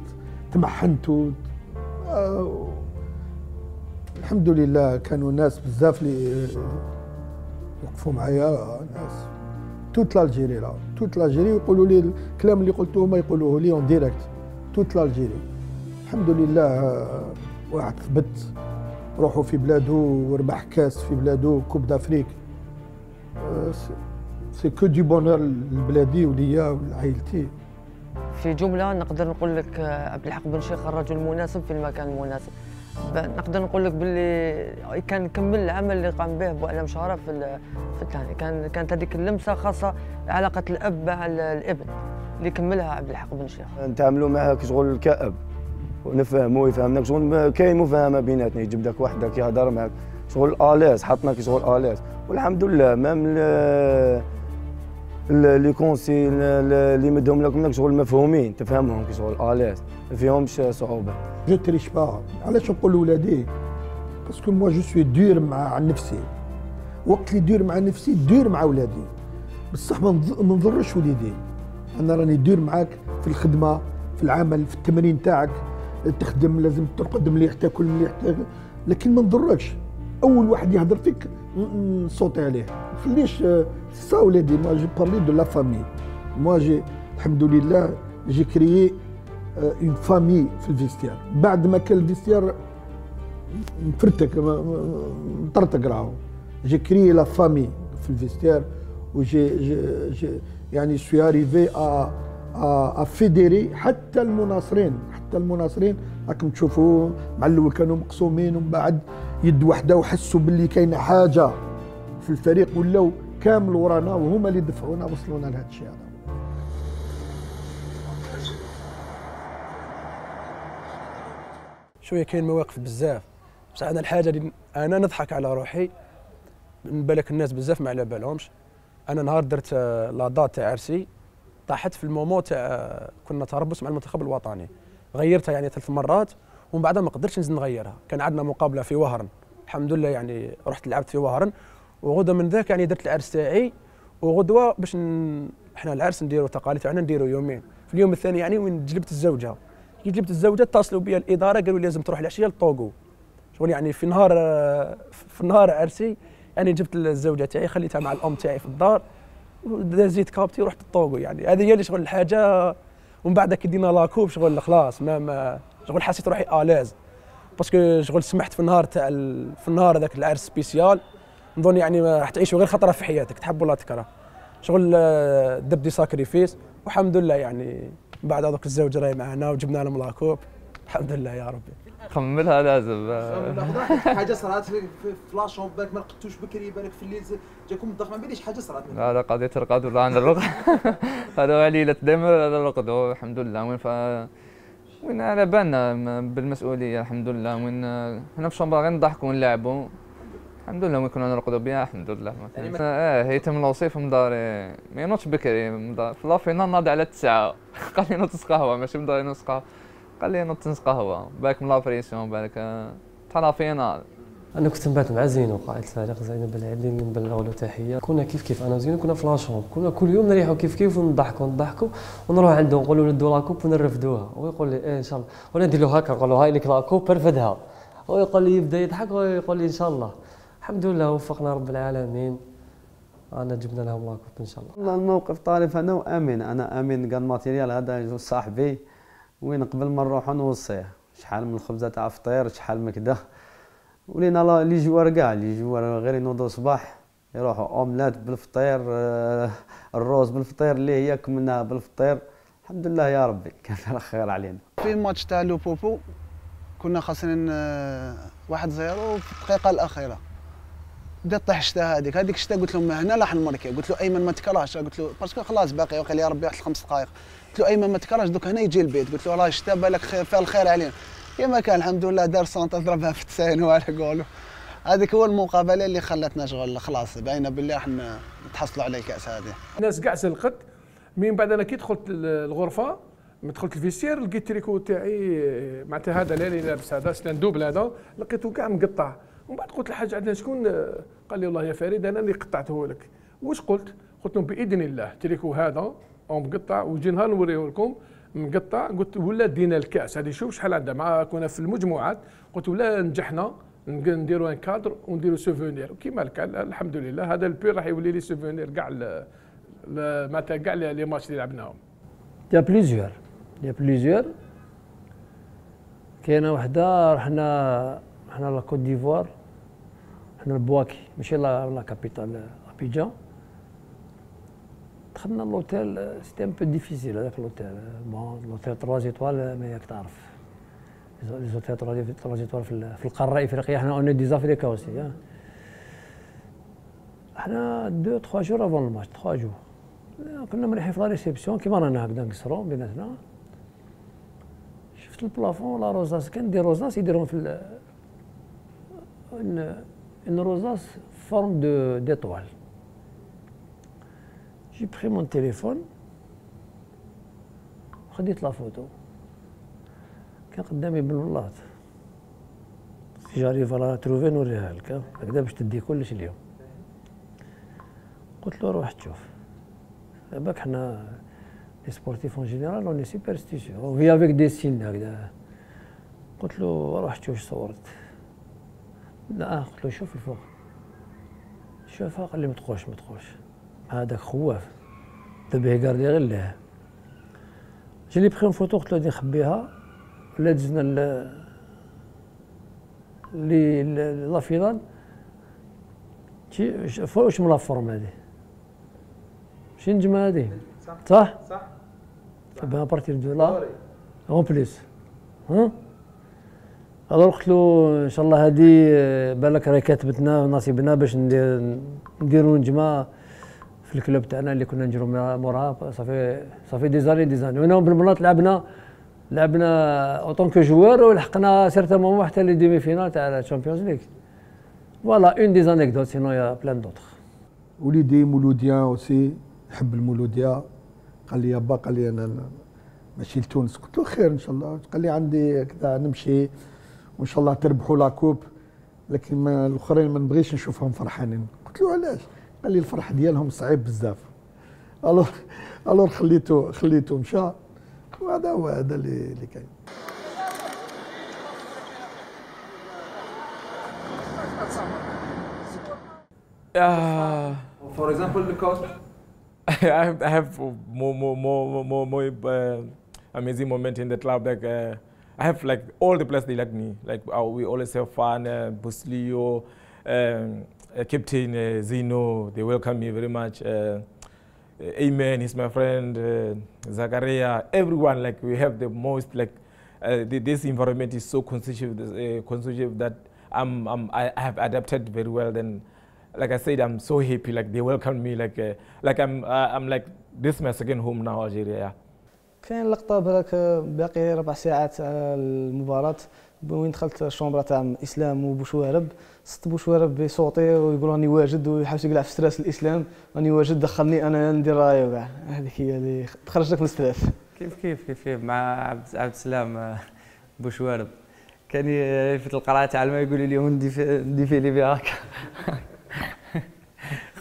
تمحنت و... آه، الحمد لله كانوا ناس بزاف اللي وقفوا معايا ناس. toute l'Algérie là toute l'Algérie يقولوا لي الكلام اللي قلته هما يقولوه لي en direct toute l'Algérie الحمد لله آه، واحد ثبت. روحوا في بلادو وربح كاس في بلادو Coupe d'Afrique. آه، c'est- que du bonheur لبلادي وليا ولعائلتي. في جملة نقدر نقول لك آه، عبد الحق بن شيخ الرجل المناسب في المكان المناسب. نقدر نقول لك باللي كان كمل العمل اللي قام به بوعلم شهره في في الثاني. كان كانت هذيك اللمسة خاصة علاقة الأب مع ال- الابن اللي كملها عبد الحق بن شيخ. نتعاملوا معاه كشغل كأب. ونفهموا يفهمنا شغل. كاين مفاهمة بيناتنا. يجيب لك وحده كيهضر معك شغل à l'aise كي شغل à l'aise والحمد لله même les conseils اللي مدهم لك شغل مفهومين. تفهمهم كي شغل à l'aise ما فيهمش صعوبة. je triche pas علاش نقول لولادي parce que moi je suis dur مع نفسي. وقت اللي dur مع نفسي dur مع ولادي. بصح ما نضرش وليدي. أنا راني dur معاك في الخدمة في العمل في التمرين تاعك. تخدم لازم ترقد مليح تاكل مليح لكن ما نضركش. أول واحد يهضر فيك نصوتي عليه. ما خليش ça ولادي mais je parlais de la famille moi j'ai الحمد لله j'ai créé une famille في ال vestiaire. بعد ما كان ال vestiaire م- مطرطق راهو j'ai créé la famille في ال vestiaire و j'ai j'ai j'ai يعني suis arrivé à ا فيديري حتى المناصرين. حتى المناصرين راكم تشوفوا مع الأول كانوا مقسومين ومن بعد يد واحدة وحسوا باللي كاينة حاجة في الفريق ولاو كامل ورانا وهما اللي دفعونا وصلونا لهذا الشيء هذا. شوية كاين مواقف بزاف. بصح أنا الحاجة اللي أنا نضحك على روحي من بالك الناس بزاف ما على بالهمش. أنا نهار درت آه، لا دات تاع عرسي طاحت في المومو تاع آه، كنا تربص مع المنتخب الوطني. غيرتها يعني ثلاث مرات ومن بعدها ما قدرتش نزيد نغيرها. كان عندنا مقابلة في وهرن. الحمد لله يعني رحت لعبت في وهرن. وغدوة من ذاك يعني درت العرس تاعي. وغدوة باش ن... إحنا العرس نديروا تقاليد تاعنا نديروا يومين. في اليوم الثاني يعني وين جلبت الزوجة. كي جبت الزوجة اتصلوا بي الإدارة قالوا لي لازم تروح العشية لطوغو شغل يعني في نهار في نهار عرسي يعني جبت الزوجة تاعي خليتها مع الأم تاعي في الدار. ودزيت كابتي ورحت لطوغو يعني. هذه هي اللي شغل الحاجة ومن بعد دينا la coupe شغل خلاص ما, ما شغل حسيت روحي à l'aise parce que شغل سمحت في النهار تاع في النهار هذاك العرس spécial نظن يعني راح تعيشوا غير خطرة في حياتك تحب ولا تكره. شغل آه، درت des sacrifices والحمد لله يعني بعد هذوك الزوج راهي معنا وجبنا لهم la coupe الحمد لله يا ربي. خملها. لازم حاجة صرات في فلاش هوب بالك ما لقيتوش بكري بالك في الليل جاكم الضغط ما باليش حاجة صرات. لا لا قضية الرقاد ولا عن الرقد هذا عليلة دائما هذا الرقد هو الحمد لله. وين ف وين على بالنا بالمسؤولية؟ الحمد لله. وين هنا في شومبا غير نضحكوا ونلعبوا الحمد لله. وين كنا نرقدوا بها الحمد لله. يعني آه هيثم الوصيف من داري ما ينوضش بكري. في لافينال ناضي على التسعة. قال لي نوض قهوة. ماشي من داري نص قهوة. قال لي نوض تنس قهوة. بالك من la pression بالك آه، تاع la finale أنا كنت نبات مع زينو قائد الفريق زينب العدلي اللي نبلغوا له تحيه كنا كيف كيف أنا وزينو كنا في la chambre كنا كل يوم نريحوا كيف كيف ونضحكوا نضحكوا ونروح عنده نقولوا له ندو la coupe ونرفدوها. ويقول لي إيه إن شاء الله. وأنا ندير له هكا نقول له هاي لك la coupe ارفدها. ويقول لي يبدأ يضحك. ويقول لي إن شاء الله. الحمد لله وفقنا رب العالمين. أنا جبنا لهم la coupe إن شاء الله. والله الموقف طارف أنا وأمين أنا أمين garde matériel هذا صاحبي. وين قبل ما نروح نوصيه شحال من الخبزة تاع فطير شحال من كدا. ولينا les joueurs كاع les joueurs غير ينوضوا صباح يروحوا أومليت بالفطير آه، الروز بالفطير اللي هي كملناها بالفطير. الحمد لله يا ربي كان خير علينا. في ماتش تاع لو بوبو كنا خاسرين آه، واحد زيرو في الدقيقة الأخيرة. بدات طيح الشتا هذيك هذيك الشتا قلت لهم هنا راح نمركي قلت له أيمن ما تكرهش؟ قلت له parce que خلاص باقي. وقال يا ربي واحد خمس دقائق قلت له أيمن ما تكرهش؟ دوك هنا يجي البيت. قلت له راه الشتا بالك فيها الخير علينا. كما كان الحمد لله دار centre ضربها في 90 وعلى قولوا هذيك هو المقابلة اللي خلتنا شغل. خلاص باينة باللي راح نتحصلوا على الكأس هذه. الناس كاع سلقت. من بعد أنا كي دخلت الغرفة من دخلت ال vestiaire لقيت التريكو تاعي معناتها هذا اللي لابس هذا c'est un double هذا لقيته كاع مقطع. ومن بعد قلت للحاج عندنا شكون قال لي والله يا فريد أنا اللي قطعته لك. واش قلت؟ قلت لهم بإذن الله تريكو هذا أو مقطع وجي نهار نوريه لكم مقطع. قلت ولا دينا الكاس. هذه شوف شحال عندها. مع كنا في المجموعات قلت ولا نجحنا نديروا un cadre ونديروا souvenir كيما الحمد لله هذا البير راح يولي لي souvenir كاع معناتها كاع les matchs اللي لعبناهم. يا بليزيور يا بليزيور كاينة وحدة رحنا رحنا la Côte d'Ivoire. رحنا لبواكي ماشي لا la capitale أبيجان. دخلنا l'hôtel c'était un peu difficile هذاك لوتيل. bon l'hôtel 3 étoiles mais ياك تعرف. les hôtels 3 étoiles في القارة الإفريقية. حنا on est des Africains aussi حنا deux trois jours avant الماتش trois jours كنا مريحين في la réception كيما رانا هكذا نقصرو بيناتنا شفت ال plafond la rosace. كان des rosaces يديرهم في روزاس فورم دو ديتوال جي بري مون تيليفون خديت لا فوتو كان قدامي بالبلاط جاريف راه تروفي نوريها لك. هكذا باش تدي كلش اليوم. قلت له روح تشوف. بالك حنا لي سبورتيف اون جينيرال اوني سوبرستيسيون في افيك دي سين هكذا. قلت له روح تشوف صورت. لا قلت له شوف الفوق. شوفها قال لي ما تخوش ما تخوش هذاك خواف. دابا يقاردي غير ليه. جي لي بخي فوتو قلت له غادي نخبيها. ولا دزنا لي لا فينال واش من لا فورم هادي؟ شي نجمة هادي؟ صح؟ صح؟ بها à partir de là en plus ها alors قلت له إن شاء الله هادي بالك راهي كاتبتنا نصيبنا باش نديرو نجمه في ال club تاعنا اللي كنا نجرو موراها ça fait ça fait des années des années. وأنا بالمرات لعبنا لعبنا en tant que joueur ولحقنا certainement حتى les demi-finales تاع ال Champions League voilà une des anecdotes sinon y a plein d'autres وليدي مولوديان أوسي نحب المولوديه قال لي يابا قال لي أنا ماشي لتونس. قلت له خير إن شاء الله. قال لي عندي كذا نمشي. وإن شاء الله تربحوا لاكوب لكن ما الأخرين ما نبغيش نشوفهم فرحانين. قلت له علاش؟ قال لي الفرح ديالهم صعيب بزاف. الور الور خليته خليته مشى. وهذا هو هذا اللي اللي كاين. Uh, for example, the cost. I have, I have more, more, more, more, more uh, amazing moment in the club. Like uh, I have like all the players they like me. Like uh, we always have fun. Uh, Buslio, um, uh, Captain uh, Zeno, they welcome me very much. Uh, Amen, he's my friend. Uh, Zakaria, everyone. Like we have the most like uh, this environment is so conducive, uh, conducive that I'm, I'm, I have adapted very well. Then like I said, I'm so happy. Like they welcome me. Like uh, like I'm uh, I'm like this is my second home now, Algeria. كاين لقطة بالك باقي ربع ساعات على المباراة. وين دخلت ال chambre تاع اسلام وبوشوارب صت بوشوارب بصوتي ويقول راني واجد ويحاول يقلع في stress الإسلام. راني واجد دخلني أنا ندير رايه وكاع. هذيك هي اللي تخرجك من ال stress. كيف كيف كيف كيف مع عبد عبد السلام بوشوارب كان يفوت القرعه تاع الماء يقول لي ندي في في لي بها هكا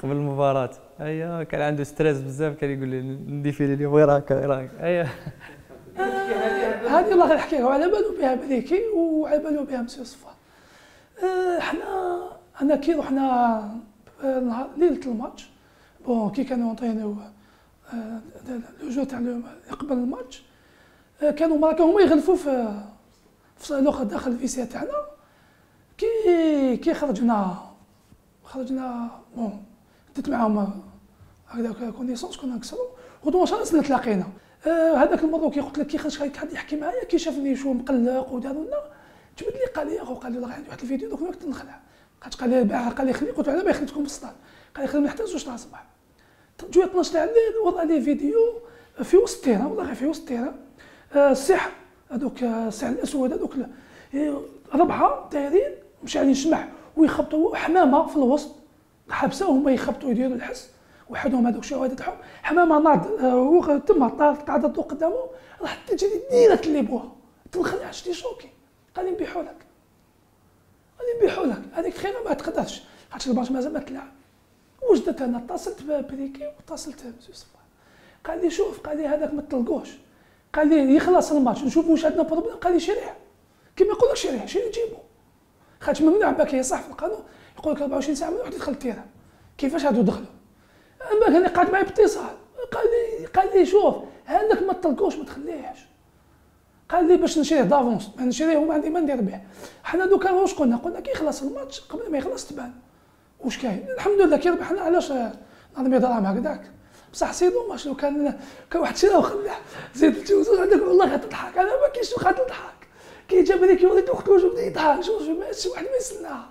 قبل المباراة. ايوا كان عنده stress بزاف كان يقول لي ندي في اليوم غير هكا غير هكا ايوا هذه الله غير نحكيها وعلى بالو بها بريكي وعلى بالو بها مسيو صفا. حنا أنا كي رحنا نهار ليلة الماتش bon كي كانوا نترينيو لو جو تاع قبل الماتش كانوا مراكا هما يغلفوا في في الآخر داخل الفيسيا تاعنا. كي كي خرجنا خرجنا بون درت معاهم هكذاك كونيسونس كنا نكسروا غدوة شاء الله تلاقينا آه هذاك المروكي قلت لك كي خرج حد يحكي معايا كي شافني شو مقلق وداروا لنا جبد لي قال لي اخو قال لي والله عندي واحد الفيديو دوك كنت نخلع قال لي باع قال لي خلي قلت له على ما يخليكم بالسطال قال لي خلينا حتى زوج تاع الصباح جوي 12 تاع الليل وضع لي فيديو في وسط التيران والله في وسط التيران. آه، السحر هذوك آه، السحر الأسود هذوك ربعه دايرين مشعلين شمع ويخبطوا حمامة في الوسط. حابسه هما يخبطوا يديروا الحس وحدهم هذوك الشهداء تاعهم حمامة ناض طارت قاعدة تدور قدامه راح تجي ديرت اللي بوها تنخلع شتي شوكي قال لي نبيحوا لك. قال لي نبيحوا لك. هذيك خير ما تقدرش. خاطش الماتش مازال ما تلعب. وجدت أنا؟ اتصلت ببريكي واتصلت قال لي شوف قال لي هذاك ما تطلقوش قال لي يخلص الماتش نشوف واش عندنا problème قال لي شريه كيما يقول لك شريه شريه جيبو. خاطش ممنوع باك هي صح في القانون. يقول لك 24 ساعة من واحد يدخل ال terrain كيفاش هادو دخلوا أما كان قاعد معي باتصال. قال لي قال لي شوف هذاك ما تطلقوش ما تخليهش قال لي باش نشريه دافونس ما نشريه وما عندي ما ندير به حنا دوكا واش قلنا؟ قلنا كي يخلص الماتش قبل ما يخلص تبان. واش كاين؟ الحمد لله كي ربحنا علاش نظام دراهم هكذاك؟ بصح سيدو ماش لو كان كان واحد شرا وخلع زيد الجوز عندك والله غتضحك أنا ما كاينش واحد تضحك. كي جاب هذيك وقت وجه بدا يضحك شوف واحد ما يسناها.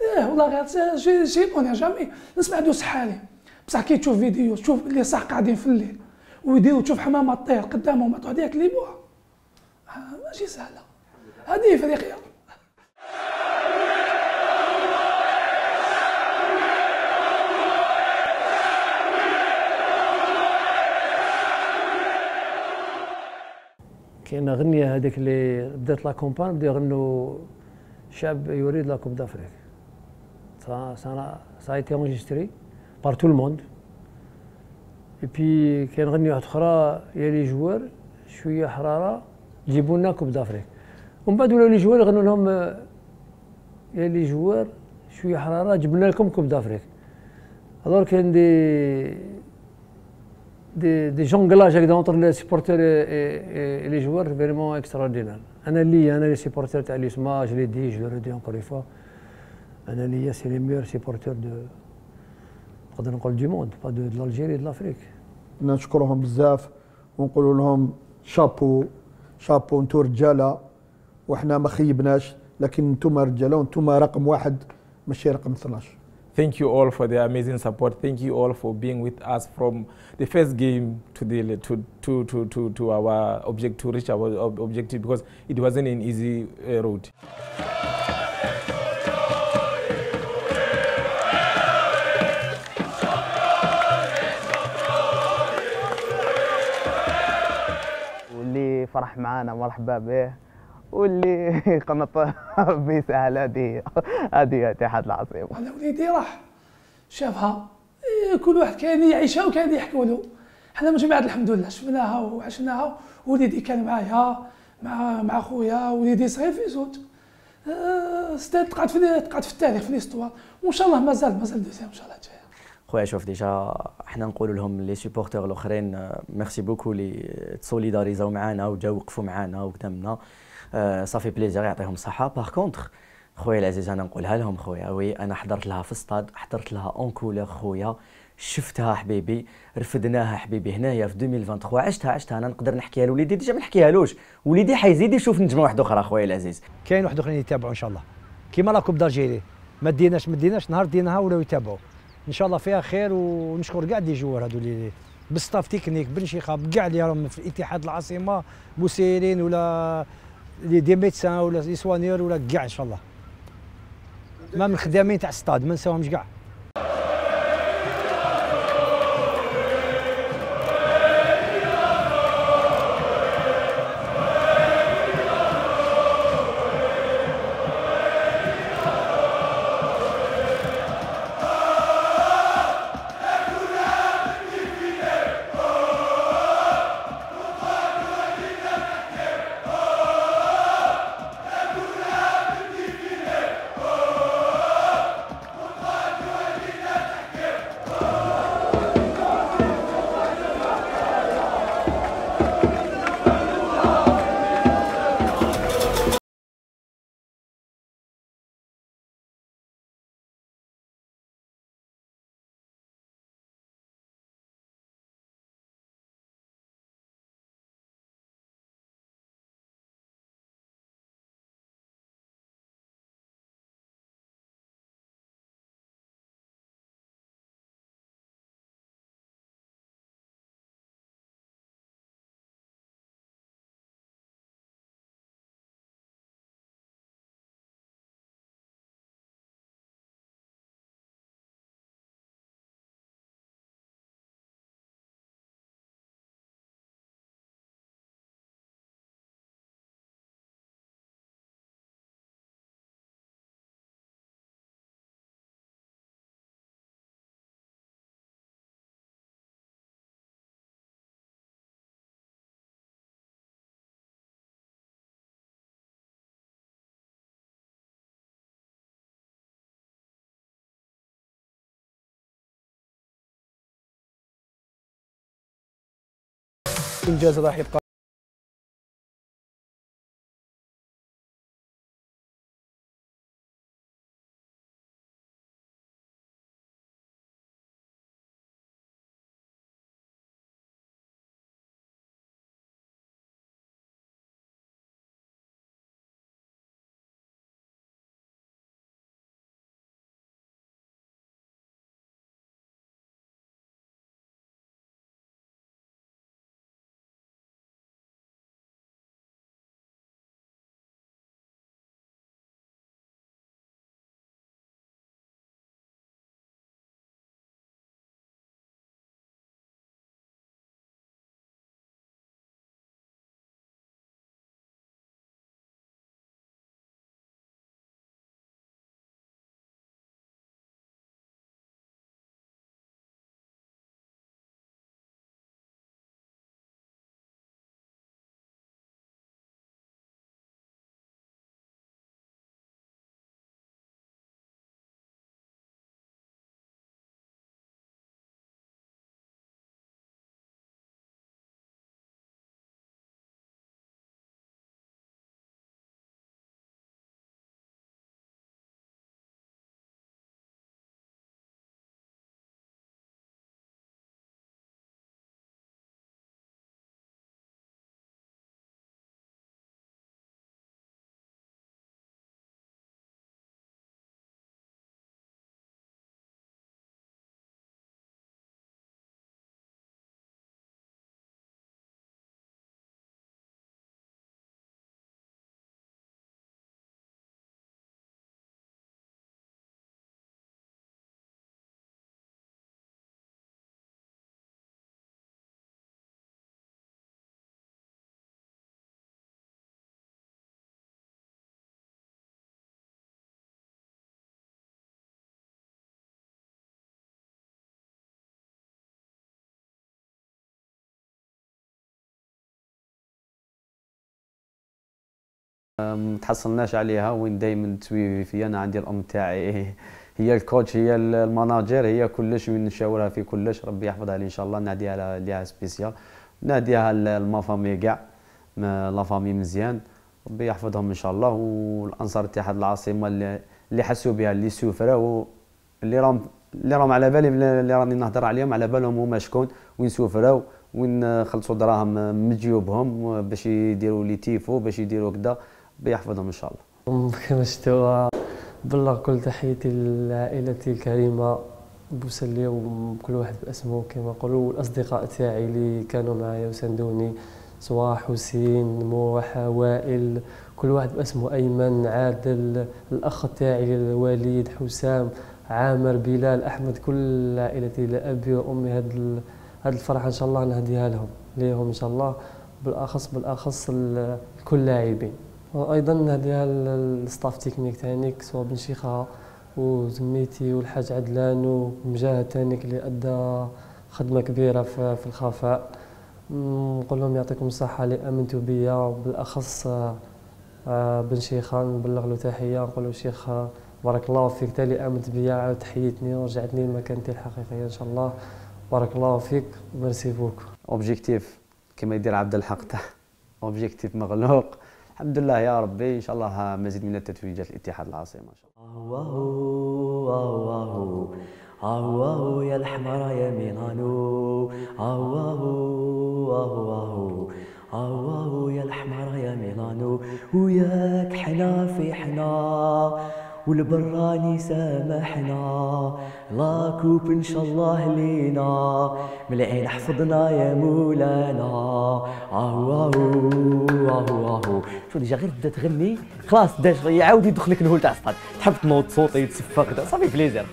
إيه والله غير شي شي بوني جامي نسمع دوس حالي. بصح كي تشوف فيديو تشوف اللي صح قاعدين في الليل. ويديروا تشوف حمامة طير قدامهم ياك ليبوها آه، ماشي سهلة. هذه افريقيا كاين أغنية هذيك اللي بدات لا كومبان بداو يغنوا الشعب يريد لا كوب دافريك. Ça ça ça a été enregistré par tout le monde. Et puis كاين غنية واحدة أخرى يا les joueurs شوية حرارة جيبوا coupe d'Afrique ومن بعد ولاو les joueurs يغنوا لهم يا les joueurs شوية حرارة جبنا لكم coupe d'Afrique alors كاين des avec entre les supporters et, et, et les joueurs vraiment extraordinaires. أنا ليا أنا les supporters تاع اليسما je l'ai dit je le dis encore une fois أنا ليا c'est les meilleurs supporters du نقدر نقول du monde pas de l'Algérie de l'Afrique نشكرهم بزاف ونقولوا لهم chapeau chapeau انتو رجاله وحنا ما خيبناش لكن أنتم رجاله وأنتم رقم واحد ماشي رقم 12 Thank you all for the amazing support. Thank you all for being with us from the first game to the to to to to, to our object to reach our ob- objective because it wasn't an easy uh, road. فرح معانا مرحبا به واللي قنط ربي يسهل هذه هذه اتحاد العاصمة. أنا وليدي راح. شافها إيه كل واحد كان يعيشها وكان يحكوا له. حنا من جماعة الحمد لله شفناها وعشناها. وليدي كان معايا مع مع خويا وليدي صغير في زوج. آه، ستاد تقعد في تقعد في التاريخ في l'histoire وإن شاء الله مازال مازال deuxième إن شاء الله جاية. خويا شوف déjà إحنا نقولوا لهم les supporters الأخرين آه، merci beaucoup اللي تسوليداريزاو معانا وجاو وقفوا معانا وقدامنا. آه، ça fait plaisir يعطيهم الصحة. par contre خويا العزيز أنا نقولها لهم خويا oui أنا حضرت لها في الستاد حضرت لها en couleur خويا. شفتها حبيبي رفدناها حبيبي هنايا في 2023 عشتها عشتها أنا نقدر نحكيها لوليدي déjà ما نحكيهالوش. وليدي حيزيد يشوف نجمة واحدة أخرى خويا العزيز. كاين واحد أخرين يتابعوا إن شاء الله. كيما la coupe ما ديناش ما ديناش نهار ديناها ولاو يتابعوا. إن شاء الله فيها خير ونشكر كاع des joueurs هادو اللي بال staff technique بالانشخاب كاع اللي راهم في الاتحاد العاصمة مسيرين ولا لي des médecins ولا les soigneurs ولا كاع إن شاء الله. ما من الخدامين تاع الستاد ما نساوهمش كاع انجاز راح يبقى ما تحصلناش عليها. وين دائما تسوي في أنا عندي الأم تاعي. هي ال coach هي ال manager هي كلش وين نشاورها في كلش. ربي يحفظها لي إن شاء الله. ناديها ليها spécial. ناديها ل ma famille كاع la famille مزيان. ربي يحفظهم إن شاء الله. والأنصار اتحاد العاصمة اللي حسوا بها اللي سوفروا اللي راهم اللي راهم على بالي اللي راني نهضر عليهم على بالهم هما شكون. وين سوفروا وين خلصوا دراهم من جيوبهم باش يديروا لي تيفو باش يديروا كذا بيحفظهم إن شاء الله. كما شفتوا بلغ كل تحياتي لعائلتي الكريمة. بوسلي وكل واحد بأسمه كما نقولوا والأصدقاء تاعي اللي كانوا معايا وساندوني سواء حسين موح وائل. كل واحد بأسمه أيمن عادل. الأخ تاعي الوالد حسام عامر بلال أحمد. كل عائلتي لأبي وأمي. هاد هاد الفرحة إن شاء الله نهديها لهم ليهم إن شاء الله. بالاخص بالأخص كل لاعبين. وأيضا نهديها لل staff technique تانيك سواء بن شيخة وزميتي والحاج عدلان ومجاهد تانيك اللي أدى خدمة كبيرة في الخفاء. نقول لهم يعطيكم الصحة اللي آمنتوا بيا وبالاخص آه، بن شيخة نبلغ له تحية نقول له شيخ بارك الله فيك تالي آمنت بيا تحيتني ورجعتني لمكانتي الحقيقية إن شاء الله. بارك الله فيك و merci beaucoup objectif كما يدير عبد الحق objectif مغلوق. الحمد لله يا ربي إن شاء الله مزيد من التتويجات الاتحاد العاصمة إن شاء الله. الله الله يا الحمرا يا ميلانو. الله الله الله يا الحمرا يا ميلانو. وياك حنا في حنا. والبراني سامحنا. لا كوب إن شاء الله لينا. من العين حفظنا يا مولانا. اهو اهو اهو اهو شو ديجا غير بدا تغني؟ خلاص داش يعاود يدخلك نهول تاع الصاد تحب تنوض صوتي كذا صافي بليزير